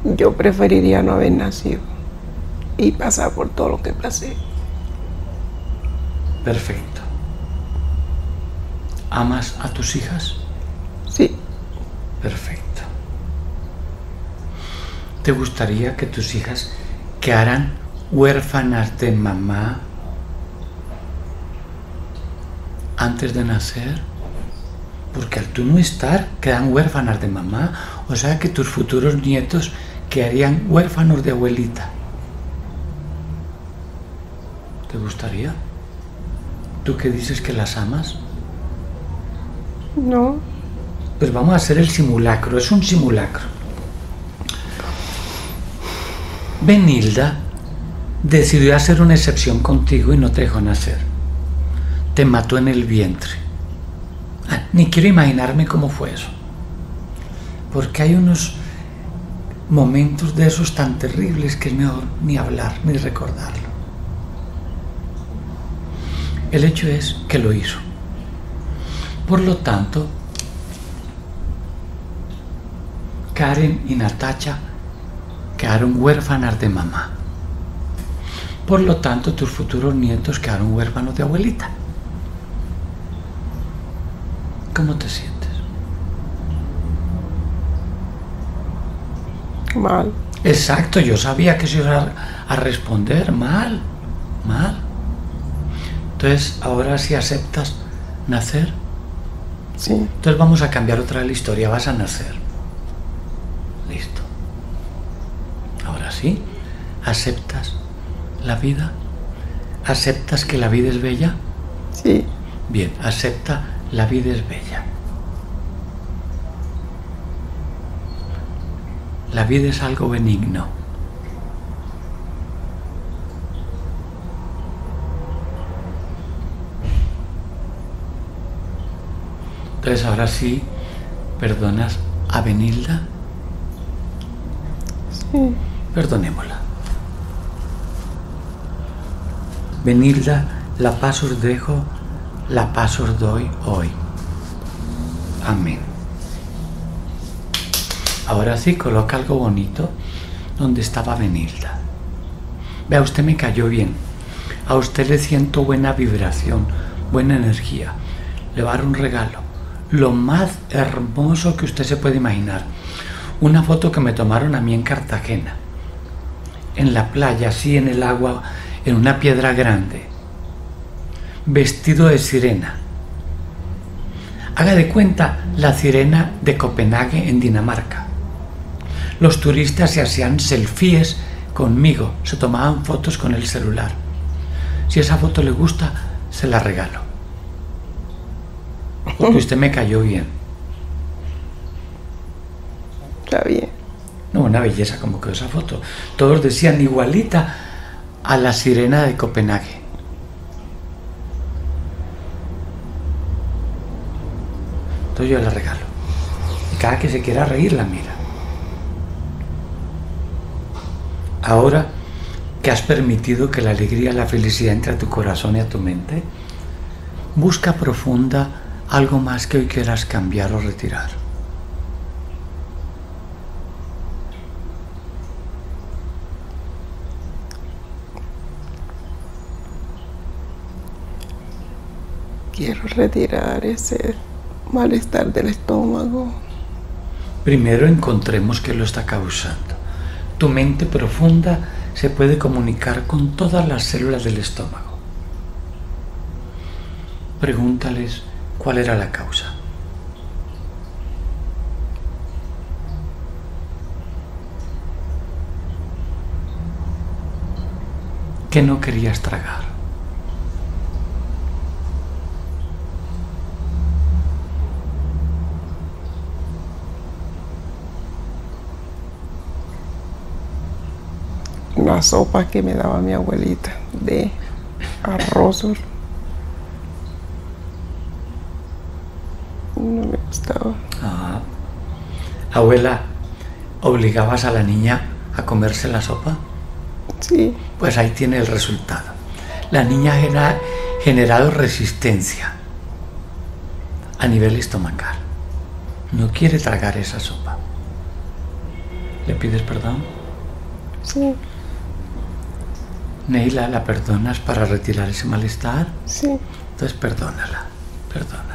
Yo preferiría no haber nacido y pasar por todo lo que pasé. Perfecto. ¿Amas a tus hijas? Sí. Perfecto. ¿Te gustaría que tus hijas quedaran huérfanas de mamá antes de nacer? porque al tú no estar quedan huérfanas de mamá, o sea que tus futuros nietos quedarían huérfanos de abuelita. ¿Te gustaría? ¿Tú qué dices que las amas? No. Pues vamos a hacer el simulacro, es un simulacro. Benilda decidió hacer una excepción contigo y no te dejó nacer. Te mató en el vientre ni quiero imaginarme cómo fue eso. Porque hay unos momentos de esos tan terribles que es mejor ni hablar ni recordarlo. El hecho es que lo hizo. Por lo tanto, Karen y Natacha quedaron huérfanas de mamá. Por lo tanto, tus futuros nietos quedaron huérfanos de abuelita. ¿Cómo te sientes? Mal. Exacto, yo sabía que se iba a responder mal, mal. Entonces, ahora si aceptas nacer, sí. Entonces vamos a cambiar otra vez la historia, vas a nacer. Listo. Ahora sí, ¿aceptas la vida? ¿Aceptas que la vida es bella? Sí. Bien, acepta la vida es bella. La vida es algo benigno. Entonces ahora sí, ¿perdonas a Benilda? Sí. Perdonémosla. Benilda, la paz os dejo la paz os doy hoy. Amén. Ahora sí, coloca algo bonito donde estaba Benilda. Vea, usted me cayó bien. A usted le siento buena vibración, buena energía. Le va a dar un regalo. Lo más hermoso que usted se puede imaginar. Una foto que me tomaron a mí en Cartagena. En la playa, así en el agua, en una piedra grande vestido de sirena. Haga de cuenta la sirena de Copenhague en Dinamarca. Los turistas se hacían selfies conmigo, se tomaban fotos con el celular. Si esa foto le gusta, se la regalo. Porque usted me cayó bien. Está bien. No, una belleza como quedó esa foto. Todos decían igualita a la sirena de Copenhague. Entonces yo la regalo. Y cada que se quiera reír la mira. Ahora que has permitido que la alegría la felicidad entre a tu corazón y a tu mente, busca profunda algo más que hoy quieras cambiar o retirar. Quiero retirar ese malestar del estómago. Primero encontremos qué lo está causando. Tu mente profunda se puede comunicar con todas las células del estómago. Pregúntales cuál era la causa. ¿Qué no querías tragar? Una sopa que me daba mi abuelita de arroz. No me gustaba. Ah. Abuela, ¿obligabas a la niña a comerse la sopa? Sí, Pues ahí tiene el resultado. La niña ha generado resistencia a nivel estomacal. No quiere tragar esa sopa. ¿Le pides perdón? sí, Neila, ¿la perdonas para retirar ese malestar? sí. Entonces perdónala, perdónala.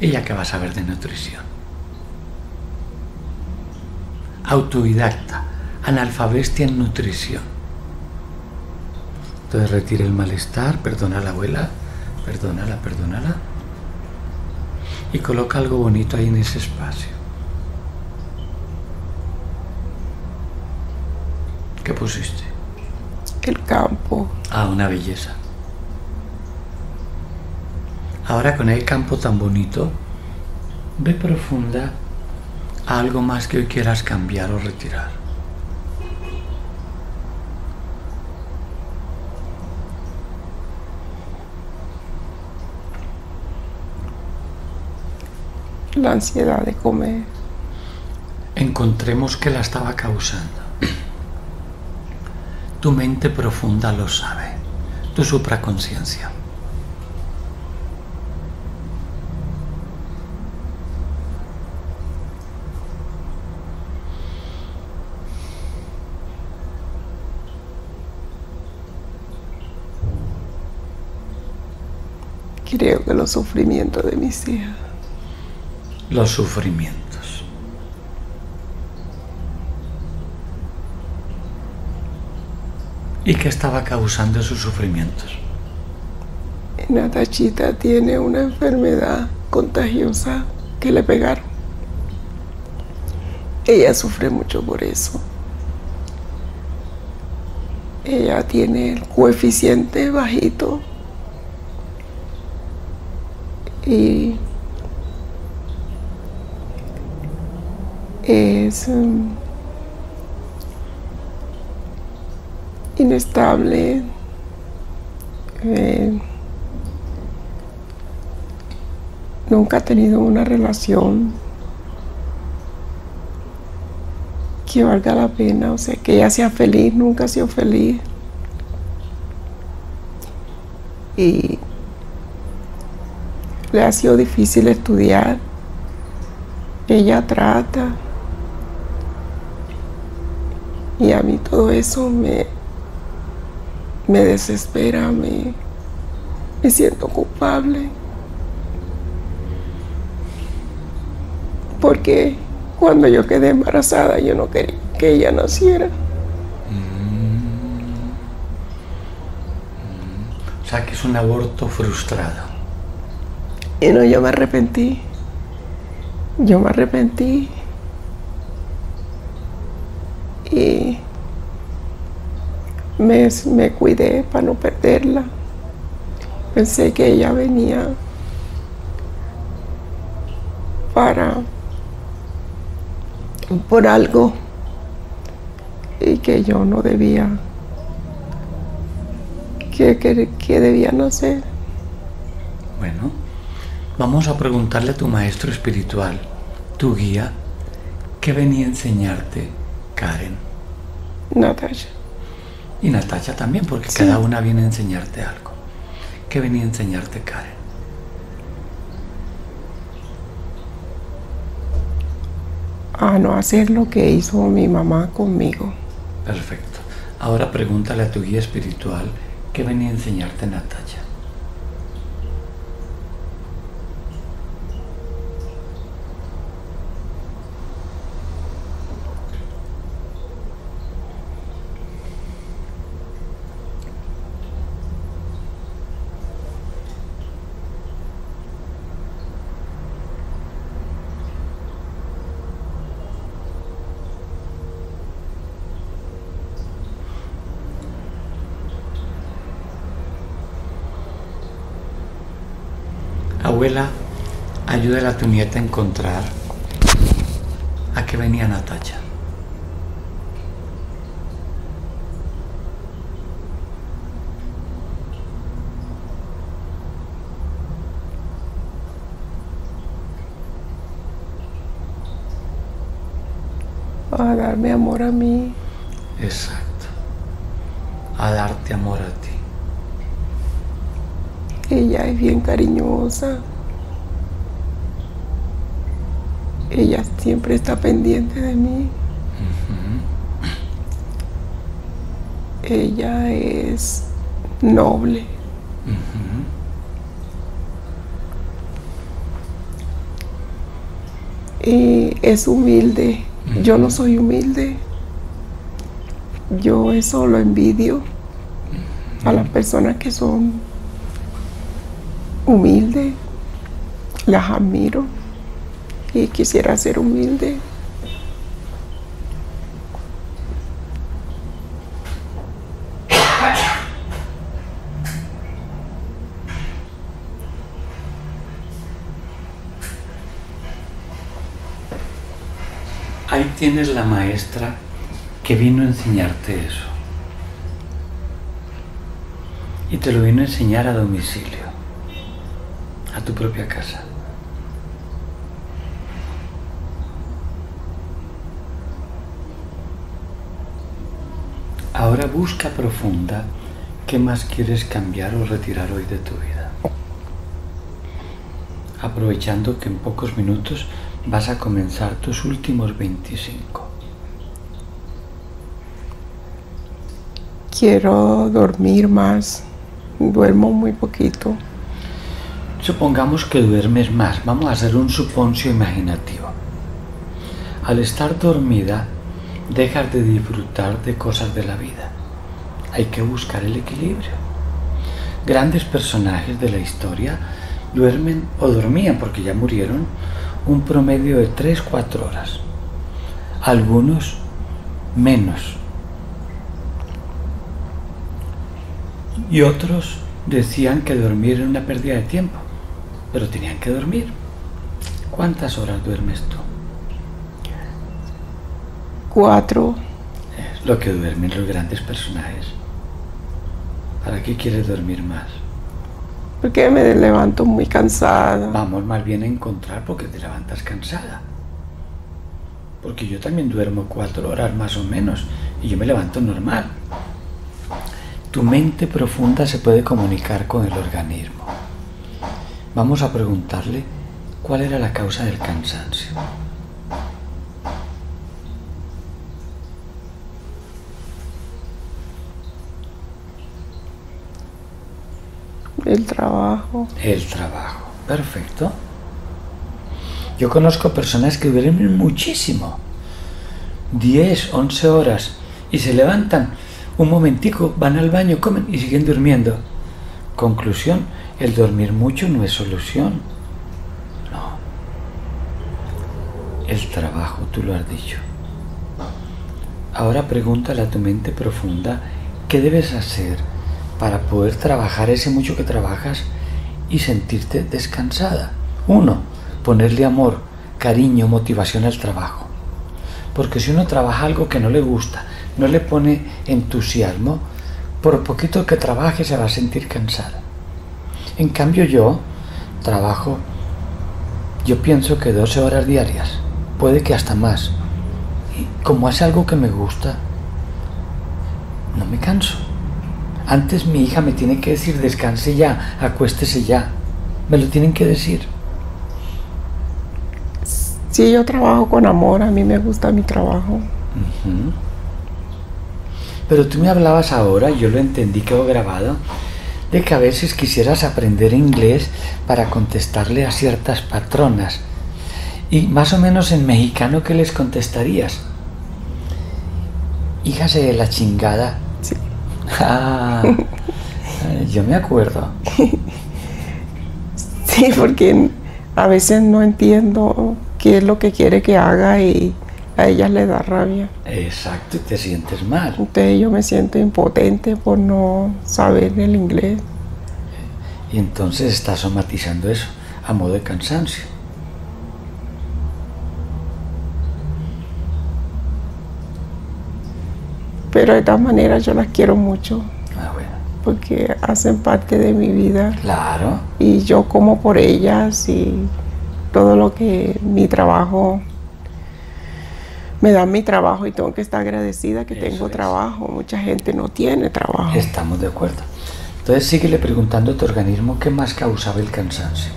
Ella que va a saber de nutrición. Autodidacta, analfabestia en nutrición. Entonces retire el malestar, perdona a la abuela, perdónala, perdónala. Y coloca algo bonito ahí en ese espacio. ¿Qué pusiste? El campo. Ah, una belleza. Ahora con el campo tan bonito, ve profunda a algo más que hoy quieras cambiar o retirar. La ansiedad de comer. Encontremos qué la estaba causando. Tu mente profunda lo sabe, tu supraconciencia. Los sufrimientos de mis hijas. los sufrimientos. ¿Y qué estaba causando esos sufrimientos? Natachita tiene una enfermedad contagiosa que le pegaron. Ella sufre mucho por eso. Ella tiene el coeficiente bajito y es mm, inestable. eh, nunca ha tenido una relación que valga la pena, o sea, que ella sea feliz, nunca ha sido feliz. Y le ha sido difícil estudiar. Ella trata. Y a mí todo eso me, me desespera, me, me siento culpable. Porque cuando yo quedé embarazada yo no quería que ella naciera. O sea, que es un aborto frustrado. Y no, yo me arrepentí. Yo me arrepentí. Y me, me cuidé para no perderla. Pensé que ella venía para por algo y que yo no debía, que, que, que hacer. Bueno, vamos a preguntarle a tu maestro espiritual, tu guía, ¿qué venía a enseñarte Karen? Natasha. Y Natasha también, porque Sí. cada una viene a enseñarte algo. ¿Qué venía a enseñarte Karen? A no hacer lo que hizo mi mamá conmigo. Perfecto. Ahora pregúntale a tu guía espiritual, ¿qué venía a enseñarte Natasha? Abuela, ayúdale a tu nieta encontrar a qué venía Natacha. A darme amor a mí. Exacto. A darte amor a ti. Ella es bien cariñosa. Ella siempre está pendiente de mí. Ella es noble. Y es humilde. Yo no soy humilde. Yo eso lo envidio a las personas que son humildes. Las admiro y quisiera ser humilde. Ahí tienes la maestra que vino a enseñarte eso. Y te lo vino a enseñar a domicilio, a tu propia casa. Ahora busca profunda qué más quieres cambiar o retirar hoy de tu vida. Aprovechando que en pocos minutos vas a comenzar tus últimos 25. Quiero dormir más. Duermo muy poquito. Supongamos que duermes más. Vamos a hacer un suponcio imaginativo. Al estar dormida, dejas de disfrutar de cosas de la vida. Hay que buscar el equilibrio. Grandes personajes de la historia duermen o dormían porque ya murieron un promedio de 3-4 horas. Algunos menos. Y otros decían que dormir era una pérdida de tiempo, pero tenían que dormir. ¿Cuántas horas duermes tú? Cuatro. Es lo que duermen los grandes personajes. ¿Para qué quieres dormir más? Porque me levanto muy cansada. Vamos más bien a encontrar porque te levantas cansada. Porque yo también duermo cuatro horas más o menos y yo me levanto normal. Tu mente profunda se puede comunicar con el organismo. Vamos a preguntarle cuál era la causa del cansancio. El El trabajo. Perfecto. Yo conozco personas que duermen muchísimo. 10, 11 horas. Y se levantan un momentico, van al baño, comen y siguen durmiendo. Conclusión, el dormir mucho no es solución. No. El trabajo, tú lo has dicho. Ahora pregúntale a tu mente profunda qué debes hacer para poder trabajar ese mucho que trabajas y sentirte descansada. Uno, ponerle amor, cariño, motivación al trabajo. Porque si uno trabaja algo que no le gusta, no le pone entusiasmo, por poquito que trabaje se va a sentir cansado. En cambio yo trabajo, yo pienso que 12 horas diarias, puede que hasta más. Y como es algo que me gusta, no me canso. Antes mi hija me tiene que decir descanse ya, acuéstese ya. Me lo tienen que decir. Sí, yo trabajo con amor, a mí me gusta mi trabajo. Pero tú me hablabas ahora, yo lo entendí, quedó grabado, de que a veces quisieras aprender inglés para contestarle a ciertas patronas. Y más o menos en mexicano, ¿qué les contestarías? Híjase de la chingada. Ah, yo me acuerdo. Sí, porque a veces no entiendo qué es lo que quiere que haga y a ellas le da rabia. Exacto, y te sientes mal. Entonces yo me siento impotente por no saber el inglés. Y entonces estás somatizando eso a modo de cansancio. Pero de todas maneras yo las quiero mucho Ah, bueno. porque hacen parte de mi vida Claro. y yo como por ellas y todo lo que mi trabajo me da mi trabajo y tengo que estar agradecida que Eso tengo es. trabajo. Mucha gente no tiene trabajo. Estamos de acuerdo. Entonces síguele preguntando a tu organismo qué más causaba el cansancio.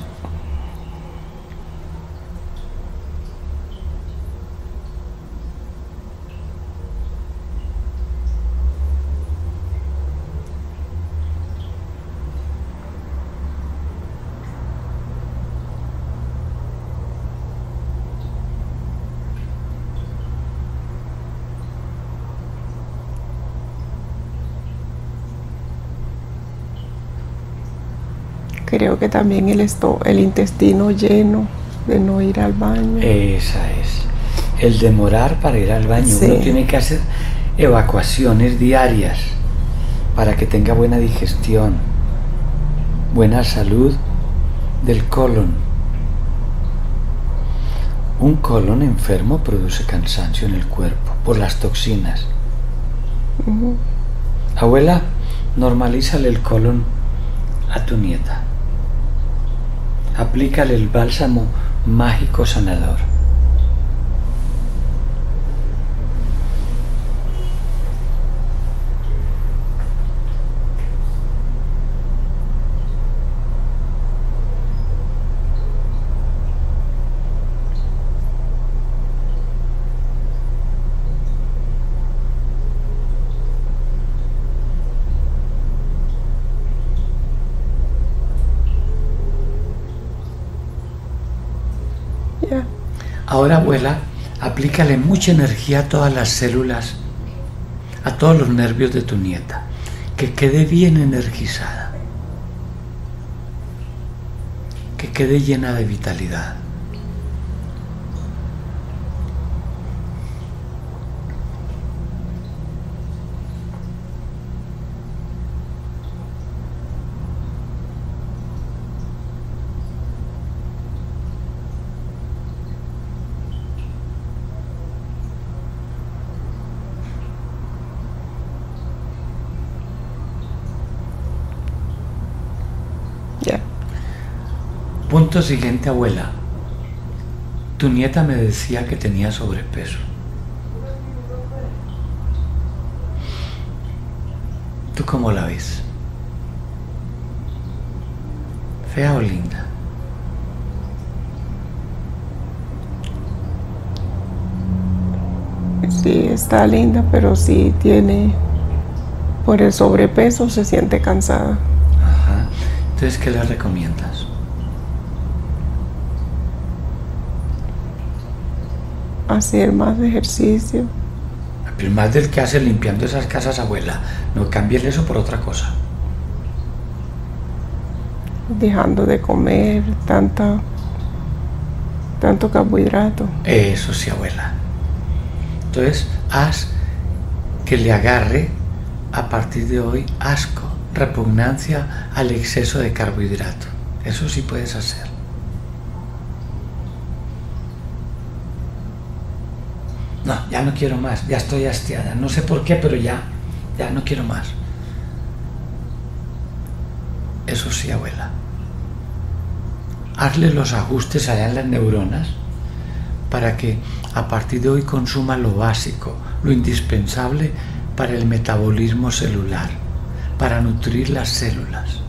Creo que también el, esto, el intestino lleno de no ir al baño. Esa es. El demorar para ir al baño. Sí. Uno tiene que hacer evacuaciones diarias para que tenga buena digestión, buena salud del colon. Un colon enfermo produce cansancio en el cuerpo por las toxinas. Abuela, normalízale el colon a tu nieta. Aplícale el bálsamo mágico sanador. Ya. Ahora, abuela, aplícale mucha energía a todas las células, a todos los nervios de tu nieta, que quede bien energizada, que quede llena de vitalidad. Ya. Siguiente, abuela. Tu nieta me decía que tenía sobrepeso. ¿Tú cómo la ves? ¿Fea o linda? Sí, está linda, pero sí tiene, por el sobrepeso se siente cansada. Ajá. Entonces, ¿qué le recomiendas? Hacer más ejercicio, Pero más del que hace limpiando esas casas, abuela. No cambies eso por otra cosa. dejando de comer tanta, tanto carbohidrato. Eso sí, abuela. Entonces, haz que le agarre a partir de hoy asco, repugnancia al exceso de carbohidrato. Eso sí puedes hacer. No, ya no quiero más, ya estoy hastiada. No sé por qué, pero ya, ya no quiero más. Eso sí, abuela. Hazle los ajustes allá en las neuronas para que a partir de hoy consuma lo básico, lo indispensable para el metabolismo celular, para nutrir las células.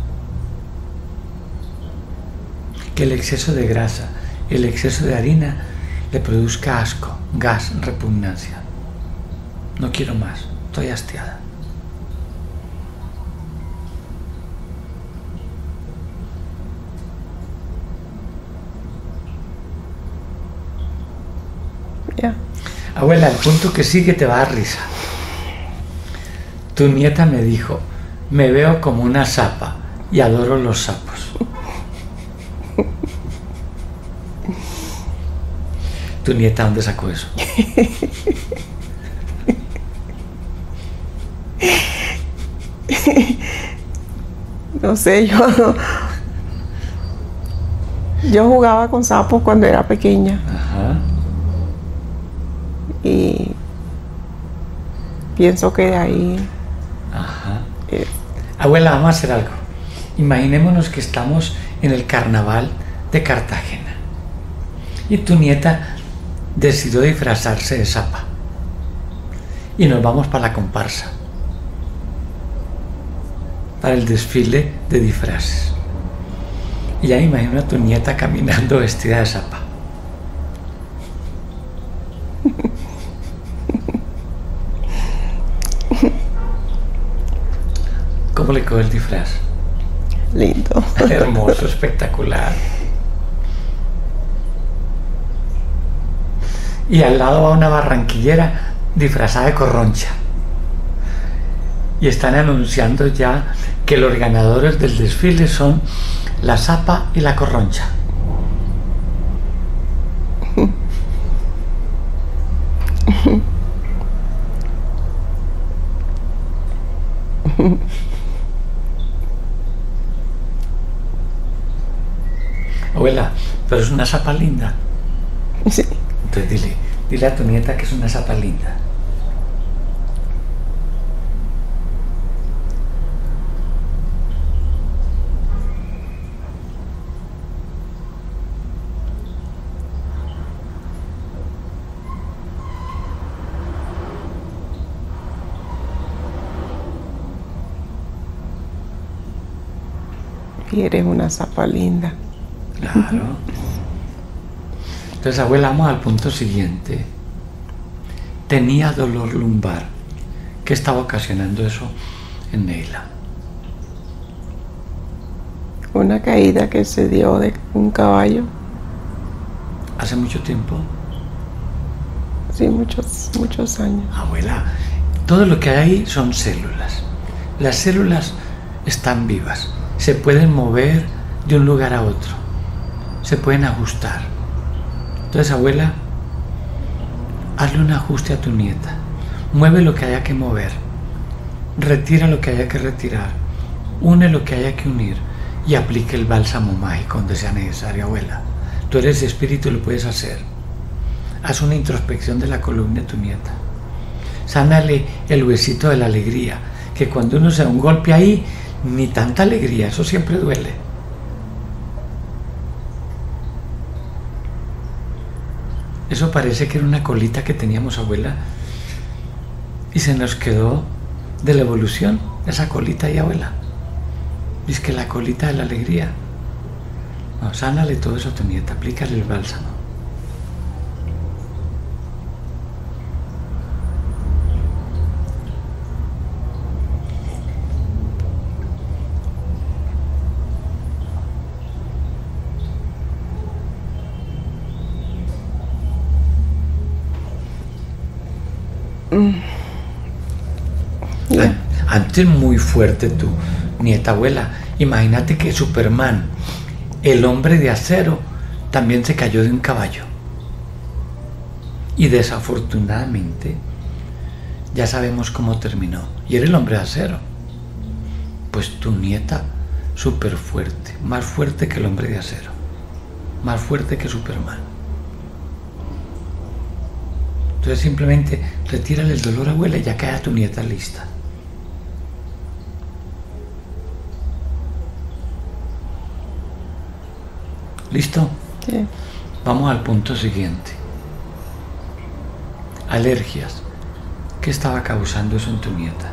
Que el exceso de grasa, el exceso de harina le produzca asco, gas, repugnancia. No quiero más, estoy hastiada. Abuela, el punto que sigue te va a dar risa. Tu nieta me dijo, me veo como una sapa y adoro los sapos. ¿Tu nieta dónde sacó eso? No sé, yo. Yo jugaba con sapos cuando era pequeña Ajá. y pienso que de ahí. Ajá. eh, Abuela, vamos a hacer algo. Imaginémonos que estamos en el carnaval de Cartagena y tu nieta decidió disfrazarse de sapa y nos vamos para la comparsa, para el desfile de disfraces. Y ya imagino a tu nieta caminando vestida de sapa. ¿Cómo le quedó el disfraz? lindo. Hermoso, espectacular. Y al lado va una barranquillera disfrazada de corroncha. Y están anunciando ya que los ganadores del desfile son la zapa y la corroncha. Abuela, pero es una zapa linda. Sí. Entonces dile, dile a tu nieta que es una zapa linda. Y eres una zapa linda. Claro. Entonces, abuela, vamos al punto siguiente. Tenía dolor lumbar. ¿Qué estaba ocasionando eso en Neila? Una caída que se dio de un caballo. Hace mucho tiempo. Sí, muchos, muchos años. Abuela, todo lo que hay ahí son células. Las células están vivas. Se pueden mover de un lugar a otro. Se pueden ajustar. Entonces, abuela, hazle un ajuste a tu nieta. Mueve lo que haya que mover. Retira lo que haya que retirar. Une lo que haya que unir. Y aplique el bálsamo mágico donde sea necesario, abuela. Tú eres espíritu y lo puedes hacer. Haz una introspección de la columna de tu nieta. Sánale el huesito de la alegría. Que cuando uno se da un golpe ahí, ni tanta alegría, eso siempre duele. Eso parece que era una colita que teníamos abuela y se nos quedó de la evolución, esa colita y abuela. Es que la colita de la alegría. No, sánale todo eso a tu nieta, aplícale el bálsamo. Antes muy fuerte tu nieta abuela. Imagínate que Superman, el hombre de acero, también se cayó de un caballo. Y desafortunadamente, ya sabemos cómo terminó. Y era el hombre de acero. Pues tu nieta, súper fuerte, más fuerte que el hombre de acero, más fuerte que Superman. Entonces simplemente retírale el dolor, abuela, y ya queda tu nieta lista. ¿Listo? Sí. Vamos al punto siguiente. Alergias. ¿Qué estaba causando eso en tu nieta?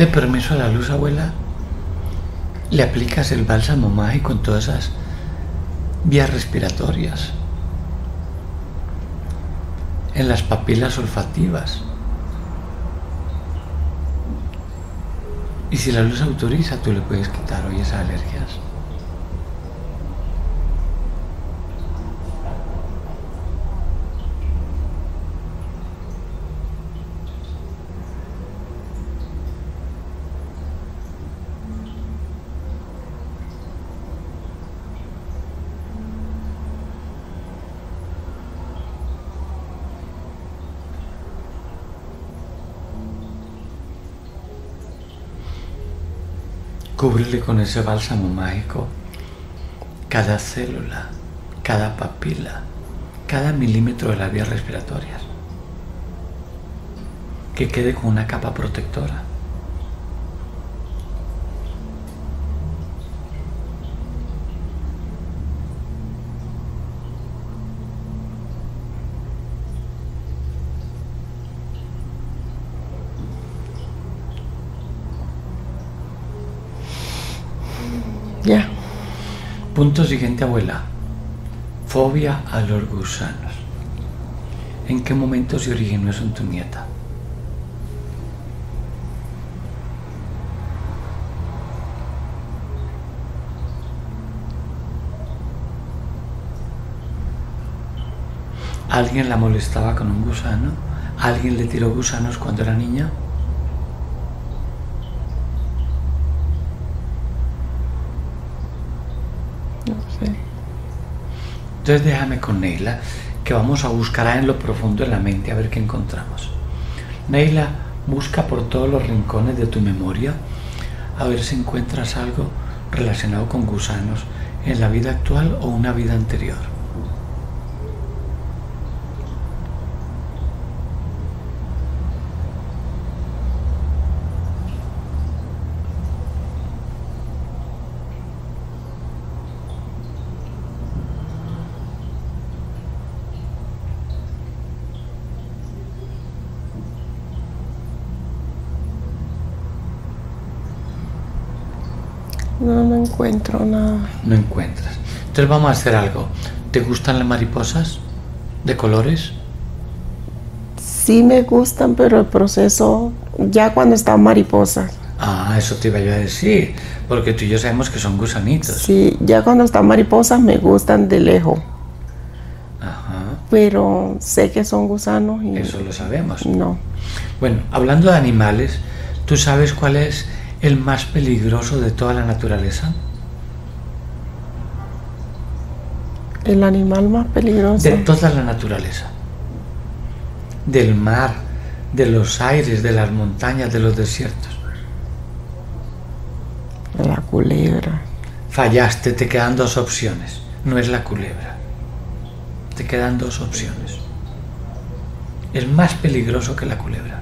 Pide permiso a la luz, abuela. Le aplicas el bálsamo mágico en todas esas vías respiratorias, en las papilas olfativas. Y si la luz autoriza, tú le puedes quitar hoy esas alergias. Cúbrele con ese bálsamo mágico cada célula, cada papila, cada milímetro de las vías respiratorias. Que quede con una capa protectora. Punto siguiente, abuela. Fobia a los gusanos. ¿En qué momento se originó eso en tu nieta? ¿Alguien la molestaba con un gusano? ¿Alguien le tiró gusanos cuando era niña? Entonces déjame con Neila, que vamos a buscar en lo profundo de la mente a ver qué encontramos. Neila, busca por todos los rincones de tu memoria a ver si encuentras algo relacionado con gusanos en la vida actual o una vida anterior. No, no encuentro nada. No encuentras. Entonces vamos a hacer algo. ¿Te gustan las mariposas de colores? Sí me gustan, pero el proceso, ya cuando están mariposas. Ah, eso te iba yo a decir, porque tú y yo sabemos que son gusanitos. Sí, ya cuando están mariposas me gustan de lejos. Ajá, Pero sé que son gusanos y eso lo sabemos. no. Bueno, hablando de animales, ¿tú sabes cuál es el más peligroso de toda la naturaleza? El animal más peligroso. De toda la naturaleza. Del mar, de los aires, de las montañas, de los desiertos. La culebra. Fallaste, te quedan dos opciones. No es la culebra. Te quedan dos opciones. Es más peligroso que la culebra.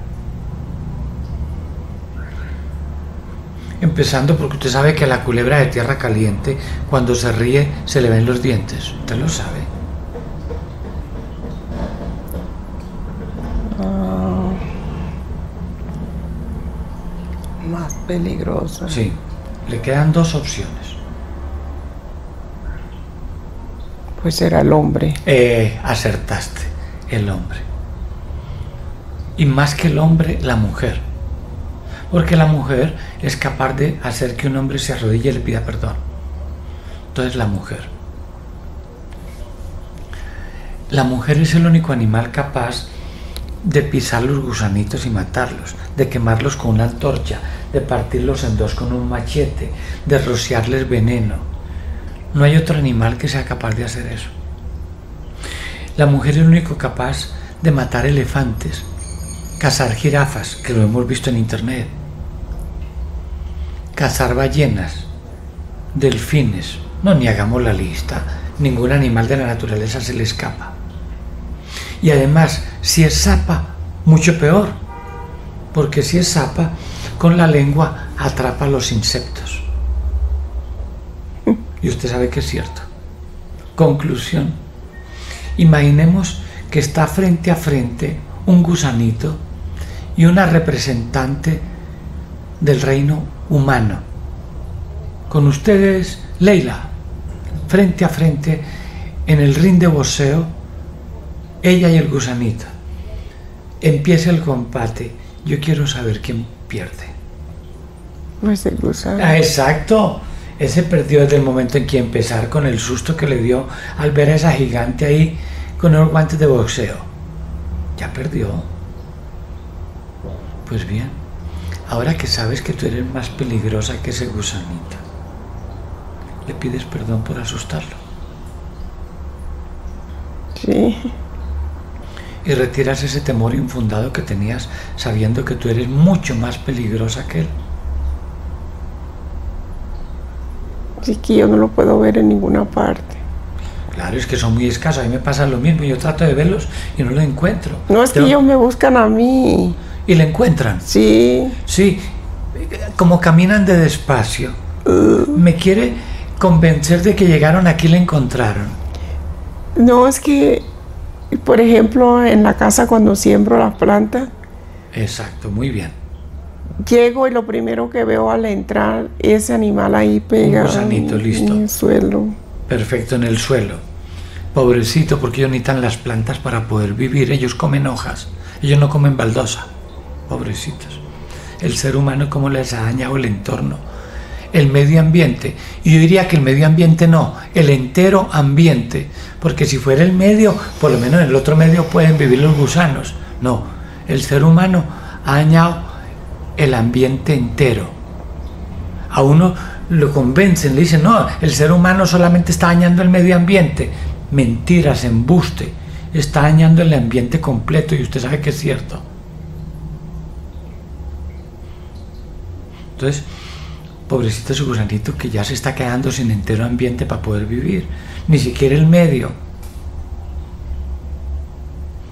Empezando porque usted sabe que a la culebra de tierra caliente, cuando se ríe, se le ven los dientes. Usted lo sabe. Ah, más peligroso. Sí. Le quedan dos opciones. Pues era el hombre. Eh, acertaste, el hombre. Y más que el hombre, la mujer. Porque la mujer es capaz de hacer que un hombre se arrodille y le pida perdón. Entonces la mujer. La mujer es el único animal capaz de pisar los gusanitos y matarlos, de quemarlos con una antorcha, de partirlos en dos con un machete, de rociarles veneno. No hay otro animal que sea capaz de hacer eso. La mujer es el único capaz de matar elefantes, cazar jirafas, que lo hemos visto en internet, cazar ballenas, delfines. No, ni hagamos la lista. Ningún animal de la naturaleza se le escapa. Y además, si es zapa, mucho peor. Porque si es zapa, con la lengua atrapa los insectos. Y usted sabe que es cierto. Conclusión. Imaginemos que está frente a frente un gusanito y una representante del reino humano. Con ustedes, Leila, frente a frente en el ring de boxeo, ella y el gusanito. Empieza el combate. Yo quiero saber quién pierde. Pues el gusano. Ah, exacto. Ese perdió desde el momento en que empezar con el susto que le dio al ver a esa gigante ahí con los guantes de boxeo. Ya perdió. Pues bien, ahora que sabes que tú eres más peligrosa que ese gusanito, le pides perdón por asustarlo Sí. y retiras ese temor infundado que tenías sabiendo que tú eres mucho más peligrosa que él. Así que yo no lo puedo ver en ninguna parte. Claro, es que son muy escasos. A mí me pasa lo mismo. Yo trato de verlos y no lo encuentro. No es que ellos me buscan a mí. Y le encuentran. Sí. Sí, como caminan de despacio. Me quiere convencer de que llegaron aquí y le encontraron. No es que, por ejemplo, en la casa cuando siembro las plantas, Exacto, muy bien. llego y lo primero que veo al entrar ese animal ahí pegado gusanito, listo. en el suelo. Perfecto, en el suelo. Pobrecito, porque ellos necesitan las plantas para poder vivir. Ellos comen hojas. Ellos no comen baldosa. Pobrecitos. El ser humano, cómo les ha dañado el entorno. El medio ambiente. Y yo diría que el medio ambiente no, el entero ambiente. Porque si fuera el medio, por lo menos en el otro medio pueden vivir los gusanos. No, el ser humano ha dañado el ambiente entero a uno lo convencen, le dicen, no, el ser humano solamente está dañando el medio ambiente. Mentiras, embuste. Está dañando el ambiente completo y usted sabe que es cierto. Entonces, pobrecito su gusanito que ya se está quedando sin entero ambiente para poder vivir. Ni siquiera el medio.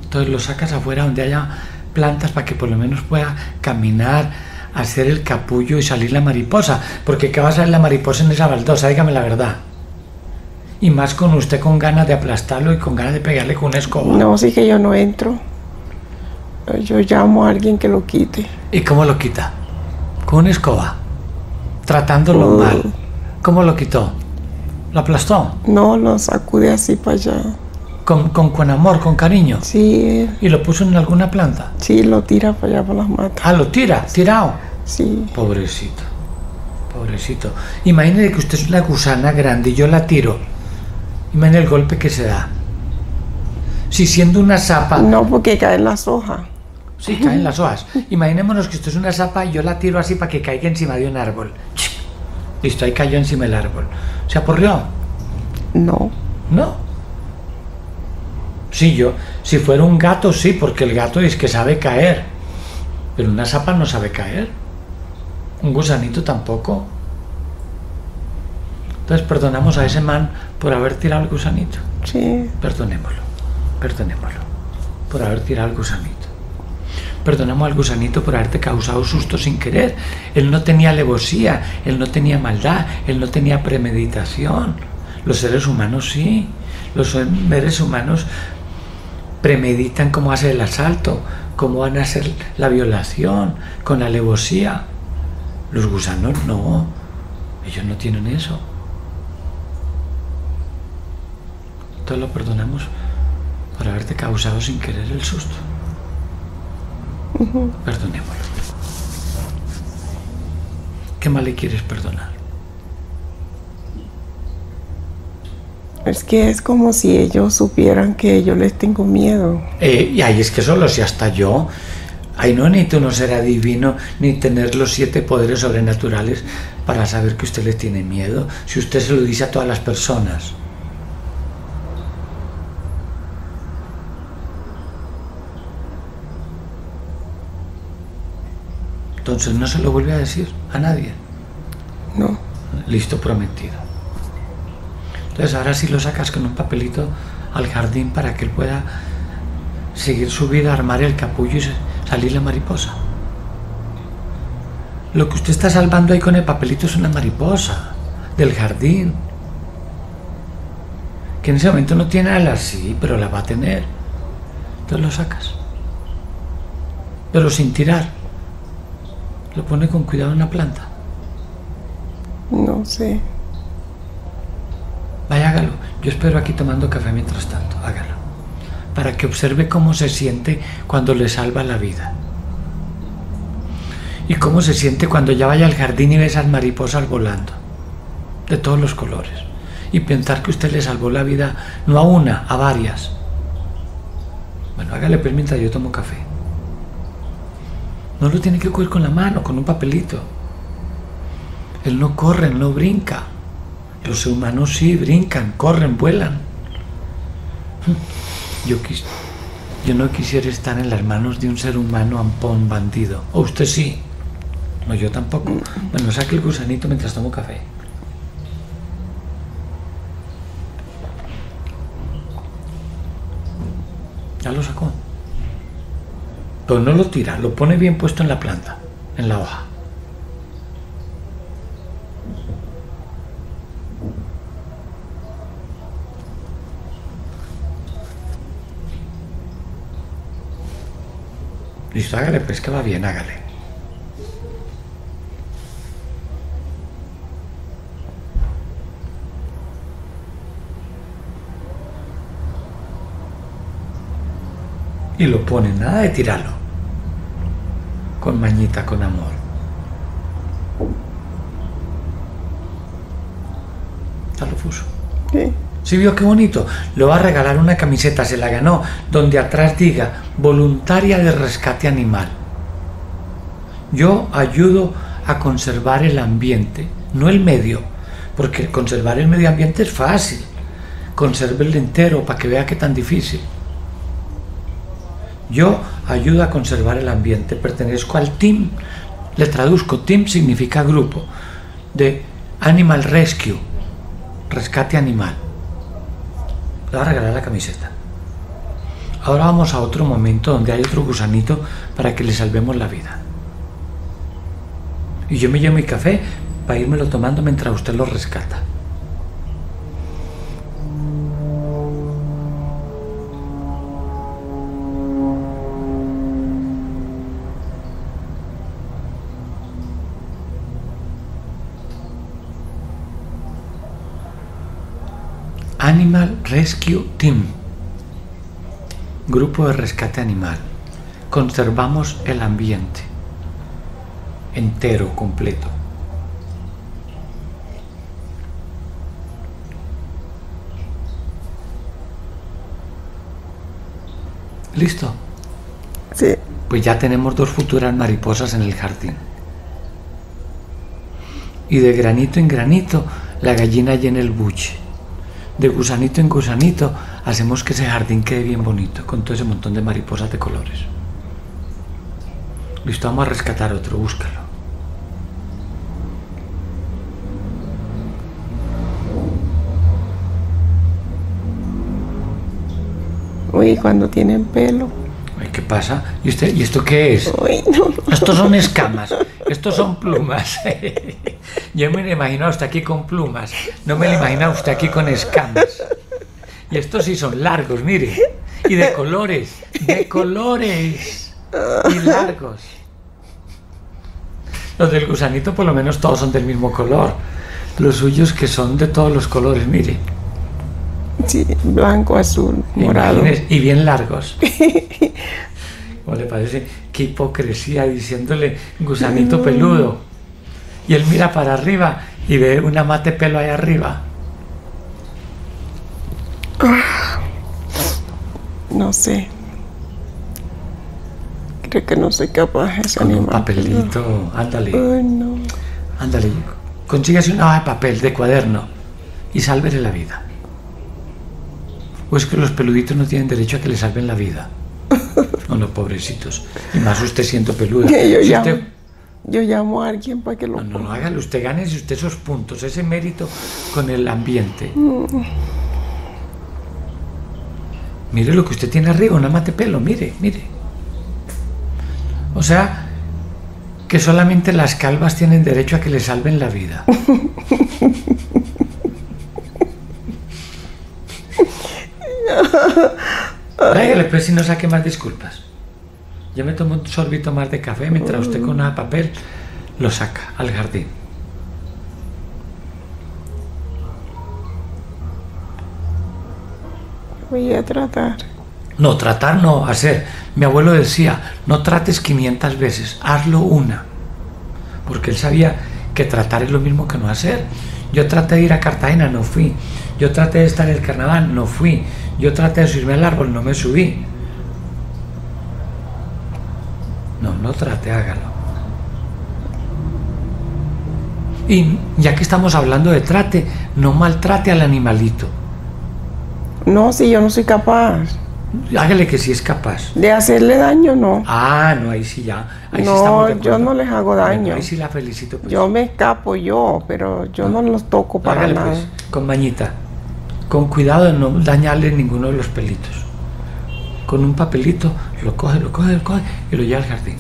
Entonces lo sacas afuera donde haya plantas para que por lo menos pueda caminar, hacer el capullo y salir la mariposa. Porque ¿qué va a salir la mariposa en esa baldosa? Dígame la verdad. Y más con usted con ganas de aplastarlo y con ganas de pegarle con una escoba. No, sí que yo no entro. Yo llamo a alguien que lo quite. ¿Y cómo lo quita? Con una escoba. Tratándolo Mm. mal. ¿Cómo lo quitó? ¿Lo aplastó? No, lo sacude así para allá. Con, con, con amor, con cariño. Sí, ¿Y lo puso en alguna planta? sí, lo tira para allá para las matas. Ah, lo tira, tirado. Sí. Pobrecito, pobrecito. Imagínese que usted es una gusana grande y yo la tiro. Imagínese el golpe que se da. Si siendo una zapa, No, porque caen las hojas. Sí, caen las hojas. Imaginémonos que usted es una zapa y yo la tiro así para que caiga encima de un árbol. Listo, ahí cayó encima del árbol. ¿Se aporrió? No. No. Sí, yo, si fuera un gato, sí, porque el gato es que sabe caer. Pero una zapa no sabe caer. Un gusanito tampoco. Entonces perdonamos a ese man por haber tirado el gusanito. Sí. Perdonémoslo. Perdonémoslo. Por haber tirado el gusanito. Perdonamos al gusanito por haberte causado susto sin querer. Él no tenía alevosía, él no tenía maldad, él no tenía premeditación. Los seres humanos sí. Los seres humanos premeditan cómo hacer el asalto, cómo van a hacer la violación, con alevosía. Los gusanos no. Ellos no tienen eso. Entonces lo perdonamos por haberte causado sin querer el susto. Perdonémoslo. ¿Qué más le quieres perdonar? Es que es como si ellos supieran que yo les tengo miedo. Eh, y ahí es que solo si hasta yo, Ahí no necesita uno ser adivino ni tener los siete poderes sobrenaturales para saber que usted le tiene miedo, si usted se lo dice a todas las personas. Entonces no se lo vuelve a decir a nadie. No. Listo, prometido. Entonces ahora sí lo sacas con un papelito al jardín para que él pueda seguir su vida, armar el capullo y salir la mariposa. Lo que usted está salvando ahí con el papelito es una mariposa del jardín. Que en ese momento no tiene alas, sí, pero la va a tener. Entonces lo sacas. Pero sin tirar. Lo pone con cuidado en la planta. No sé. Vaya, hágalo. Yo espero aquí tomando café mientras tanto. Hágalo. Para que observe cómo se siente cuando le salva la vida. Y cómo se siente cuando ya vaya al jardín y ve esas mariposas volando. De todos los colores. Y pensar que usted le salvó la vida no a una, a varias. Bueno, hágale pues mientras yo tomo café. No lo tiene que coger con la mano, con un papelito. Él no corre, no brinca. Los humanos sí brincan, corren, vuelan. Yo, yo no quisiera estar en las manos de un ser humano ampón bandido. O usted sí. No, yo tampoco. Bueno, saque el gusanito mientras tomo café. Ya lo sacó. Pero no lo tira, lo pone bien puesto en la planta, en la hoja. Listo, hágale, pues que va bien, hágale. Y lo pone, nada de tirarlo. Con mañita, con amor. Lo puso. Sí. ¿Sí vio qué bonito? Le va a regalar una camiseta, se la ganó, donde atrás diga voluntaria de rescate animal. Yo ayudo a conservar el ambiente, no el medio, porque conservar el medio ambiente es fácil. Consérvelo entero para que vea qué tan difícil. Yo ayudo a conservar el ambiente, pertenezco al team, le traduzco, team significa grupo, de Animal Rescue, rescate animal. Le voy a regalar la camiseta. Ahora vamos a otro momento donde hay otro gusanito para que le salvemos la vida. Y yo me llevo mi café para irmelo tomando mientras usted lo rescata. Rescue Team. Grupo de rescate animal. Conservamos el ambiente. Entero, completo. ¿Listo? Sí. Pues ya tenemos dos futuras mariposas en el jardín. Y de granito en granito, la gallina llena el buche. De gusanito en gusanito, hacemos que ese jardín quede bien bonito, con todo ese montón de mariposas de colores. Listo, vamos a rescatar otro, búscalo. Uy, cuando tienen pelo. ¿Qué pasa? ¿Y, usted, ¿Y esto qué es? Uy, no. Estos son escamas, estos son plumas. Yo me lo imagino a usted aquí con plumas, no me lo imagino a usted aquí con escamas. Y estos sí son largos, mire, y de colores, de colores, y largos. Los del gusanito por lo menos todos son del mismo color. Los suyos que son de todos los colores, mire. Sí, blanco, azul, morado. Y bien largos. ¿Cómo le parece? Qué hipocresía diciéndole gusanito peludo. Y él mira para arriba y ve una mate pelo ahí arriba. No sé. Creo que no soy capaz ese Con un papelito, ándale, Ay, no. ándale. Consígase una hoja de papel, de cuaderno, y sálvele la vida. O es que los peluditos no tienen derecho a que le salven la vida. No, no, pobrecitos. Y más usted siendo peludo. Que yo Si llamo, usted- yo llamo a alguien para que lo No, no, no, hágalo. Usted gane usted esos puntos, ese mérito con el ambiente. Mire lo que usted tiene arriba, una mate pelo, mire, mire. O sea, que solamente las calvas tienen derecho a que le salven la vida. Tráigale, pues si no saque más disculpas. Yo me tomo un sorbito más de café mientras usted con una papel lo saca al jardín. voy a tratar. No, tratar no, hacer. Mi abuelo decía, no trates 500 veces, hazlo una. Porque él sabía que tratar es lo mismo que no hacer. Yo traté de ir a Cartagena, no fui. Yo traté de estar en el carnaval, no fui. Yo traté de subirme al árbol, no me subí. No, no trate, hágalo. Y ya que estamos hablando de trate, no maltrate al animalito. No, si yo no soy capaz Hágale que sí es capaz. de hacerle daño, no. Ah, no, ahí sí ya. Ahí sí No, estamos de yo no les hago Bueno, daño. ahí sí la felicito. Pues. Yo me escapo yo, pero yo no los toco para Hágale nada. pues, con mañita. Con cuidado de no dañarle ninguno de los pelitos. Con un papelito lo coge, lo coge, lo coge y lo lleva al jardín.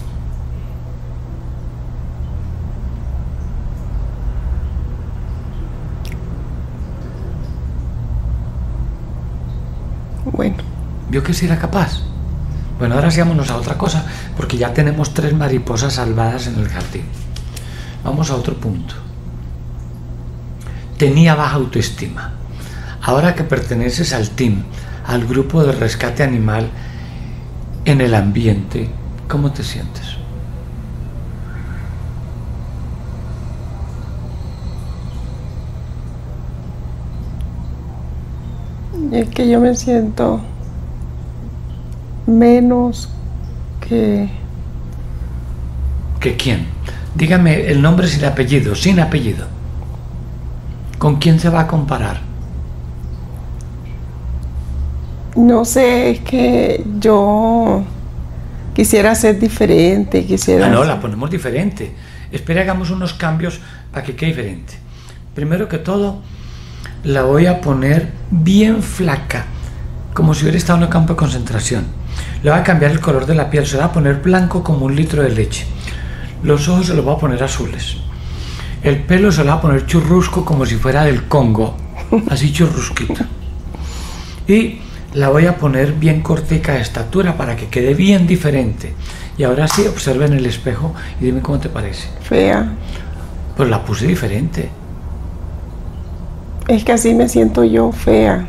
Bueno, ¿Vio que sí era capaz? Bueno, ahora seámonos a otra cosa, porque ya tenemos tres mariposas salvadas en el jardín. Vamos a otro punto. Tenía baja autoestima. Ahora que perteneces al team, al grupo de rescate animal en el ambiente, ¿cómo te sientes? es que yo me siento menos que ¿Que quién? Dígame el nombre sin apellido, sin apellido. ¿Con quién se va a comparar? No sé, es que yo quisiera ser diferente, quisiera Ah, no, la ponemos diferente. Espera, hagamos unos cambios para que quede diferente. Primero que todo, la voy a poner bien flaca, como si hubiera estado en un campo de concentración. Le voy a cambiar el color de la piel, se voy a poner blanco como un litro de leche. Los ojos se los voy a poner azules. El pelo se lo va a poner churrusco como si fuera del Congo, así churrusquito. Y la voy a poner bien cortica de estatura para que quede bien diferente. Y ahora sí, observa en el espejo y dime cómo te parece. fea. Pues la puse diferente. Es que así me siento yo fea.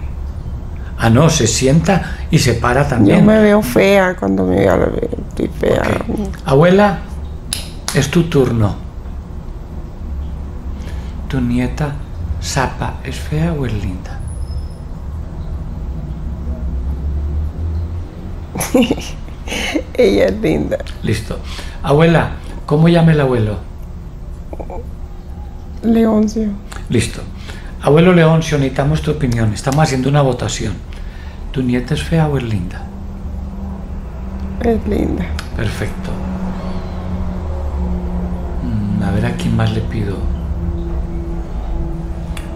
Ah, no, se sienta y se para Yo también. me veo fea cuando me veo, estoy fea. Abuela, es tu turno. ¿Tu nieta Zapa es fea o es linda? Ella es linda. Listo. Abuela, ¿cómo llama el abuelo? Leoncio. Listo. Abuelo Leoncio, necesitamos tu opinión. Estamos haciendo una votación. ¿Tu nieta es fea o es linda? Es linda. Perfecto. Mm, a ver a quién más le pido.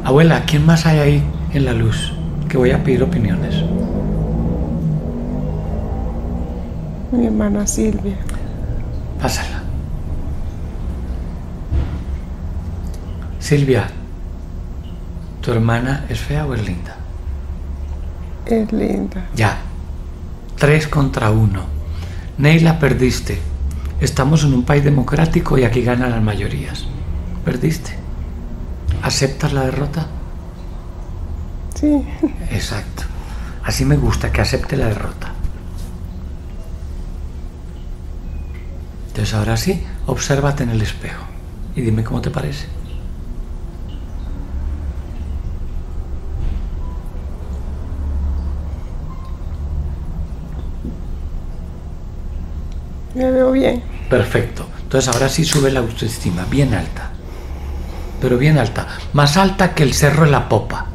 Abuela, ¿quién más hay ahí en la luz? Que voy a pedir opiniones. Mi hermana Silvia. Pásala. Silvia, ¿tu hermana es fea o es linda? Es linda. Ya. Tres contra uno. Neila, perdiste. Estamos en un país democrático y aquí ganan las mayorías. Perdiste. ¿Aceptas la derrota? Sí. Exacto. Así me gusta que acepte la derrota. Entonces ahora sí, obsérvate en el espejo y dime cómo te parece. Me veo bien. Perfecto. Entonces ahora sí sube la autoestima, bien alta. Pero bien alta. Más alta que el cerro de la popa.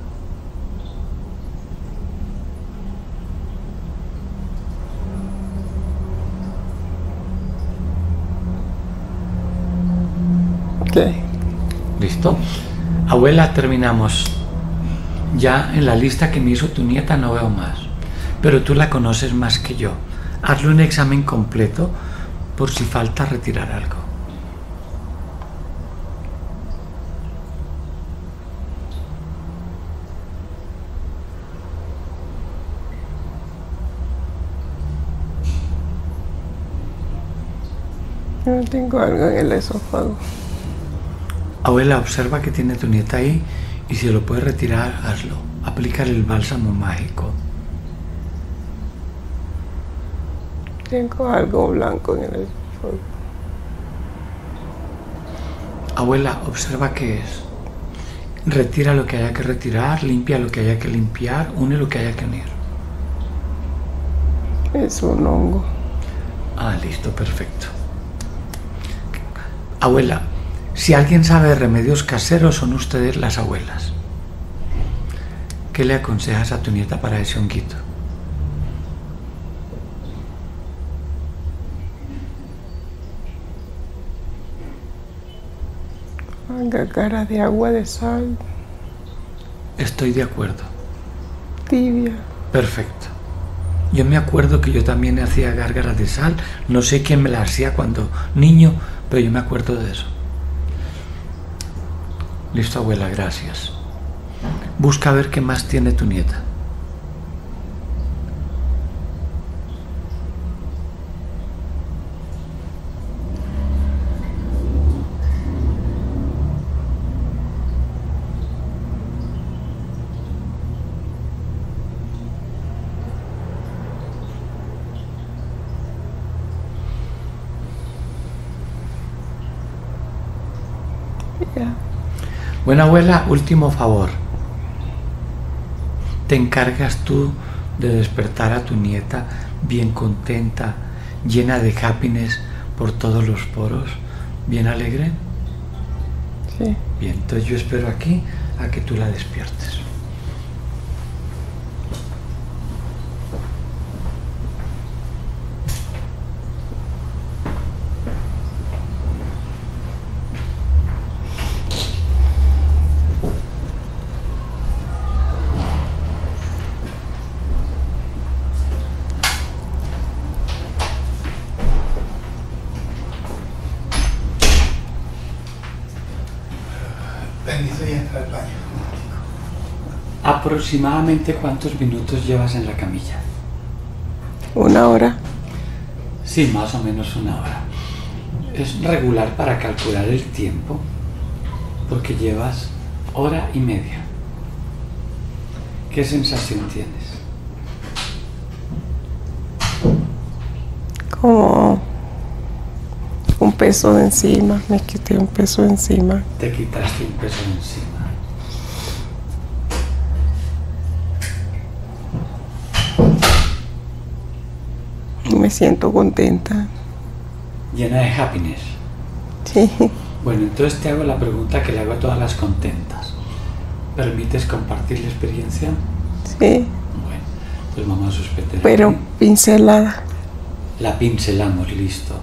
Abuela, terminamos. Ya en la lista que me hizo tu nieta no veo más. Pero tú la conoces más que yo. Hazle un examen completo por si falta retirar algo. Yo tengo algo en el esófago. Abuela, observa que tiene tu nieta ahí y si lo puedes retirar, hazlo. Aplícale el bálsamo mágico. Tengo algo blanco en el esófago. Abuela, observa qué es. Retira lo que haya que retirar, limpia lo que haya que limpiar, une lo que haya que unir. Es un hongo. Ah, listo, perfecto. Abuela, si alguien sabe de remedios caseros, son ustedes las abuelas. ¿Qué le aconsejas a tu nieta para ese honguito? Haga cara de agua de sal, Estoy de acuerdo. tibia. Perfecto. Yo me acuerdo que yo también hacía gárgaras de sal. No sé quién me la hacía cuando niño, pero yo me acuerdo de eso. Listo, abuela, gracias. Busca ver qué más tiene tu nieta. Ya. Buena abuela, último favor. ¿Te encargas tú de despertar a tu nieta bien contenta, llena de happiness por todos los poros, bien alegre? Sí. Bien, entonces yo espero aquí a que tú la despiertes. ¿Aproximadamente cuántos minutos llevas en la camilla? Una hora. Sí, más o menos una hora. Es regular para calcular el tiempo porque llevas hora y media. ¿Qué sensación tienes? Como un peso de encima. Me quité un peso de encima. Te quitaste un peso de encima. Y me siento contenta. Llena de happiness. Sí. Bueno, entonces te hago la pregunta que le hago a todas las contentas. ¿Permites compartir la experiencia? Sí. Bueno, pues vamos a suspender. Pero pincelada. La pincelamos, listo.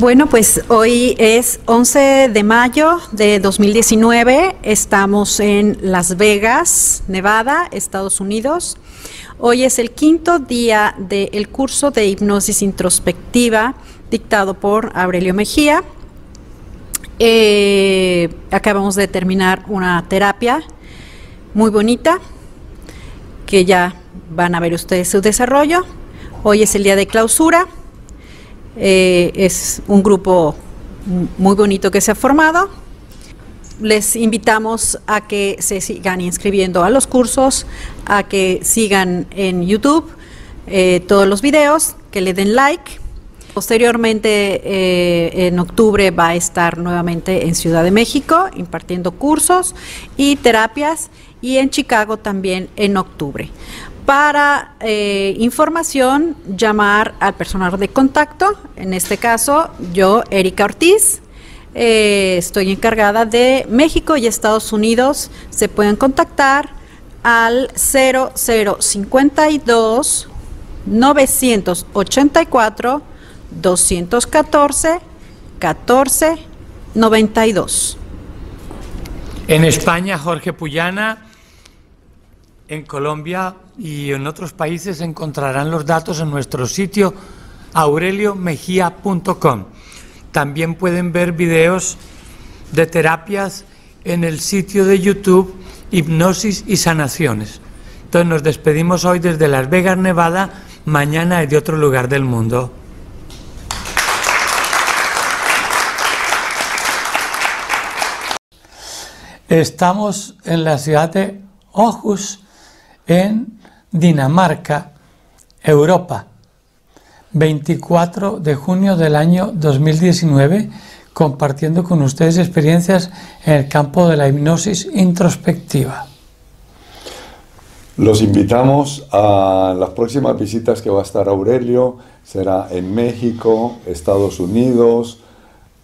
Bueno, pues hoy es 11 de mayo de 2019. Estamos en Las Vegas, Nevada, Estados Unidos. Hoy es el quinto día del curso de hipnosis introspectiva dictado por Aurelio Mejía. Eh, acabamos de terminar una terapia muy bonita que ya van a ver ustedes su desarrollo. Hoy es el día de clausura. Eh, es un grupo muy bonito que se ha formado. Les invitamos a que se sigan inscribiendo a los cursos, a que sigan en YouTube eh, todos los videos, que le den like. Posteriormente, eh, en octubre, va a estar nuevamente en Ciudad de México impartiendo cursos y terapias y en Chicago también en octubre. Para eh, información, llamar al personal de contacto, en este caso yo, Erika Ortiz, eh, estoy encargada de México y Estados Unidos, se pueden contactar al 0052 984 214 14 92. En España, Jorge Puyana, en Colombia y en otros países encontrarán los datos en nuestro sitio aureliomejía.com. También pueden ver videos de terapias en el sitio de YouTube Hipnosis y Sanaciones. Entonces nos despedimos hoy desde Las Vegas, Nevada, mañana de otro lugar del mundo. Estamos en la ciudad de Aarhus, en Dinamarca, Europa. 24 de junio del año 2019, compartiendo con ustedes experiencias en el campo de la hipnosis introspectiva. Los invitamos a las próximas visitas que va a estar Aurelio, será en México, Estados Unidos,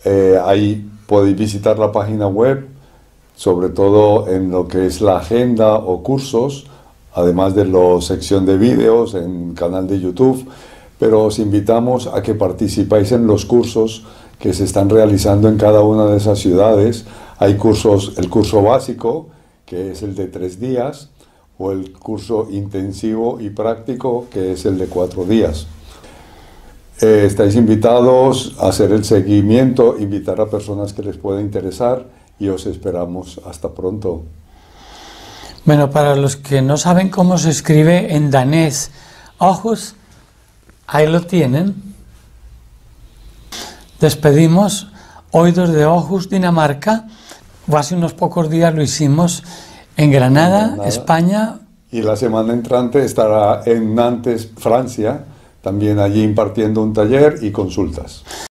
eh, ahí podéis visitar la página web sobre todo en lo que es la agenda o cursos, además de la sección de vídeos en canal de YouTube, pero os invitamos a que participáis en los cursos que se están realizando en cada una de esas ciudades. Hay cursos, el curso básico, que es el de tres días, o el curso intensivo y práctico, que es el de cuatro días. Eh, estáis invitados a hacer el seguimiento, invitar a personas que les pueda interesar y os esperamos hasta pronto. Bueno, para los que no saben cómo se escribe en danés, ojos, ahí lo tienen. Despedimos Oídos de Ojos, Dinamarca. Hace unos pocos días lo hicimos en Granada, Granada, España. Y la semana entrante estará en Nantes, Francia, también allí impartiendo un taller y consultas.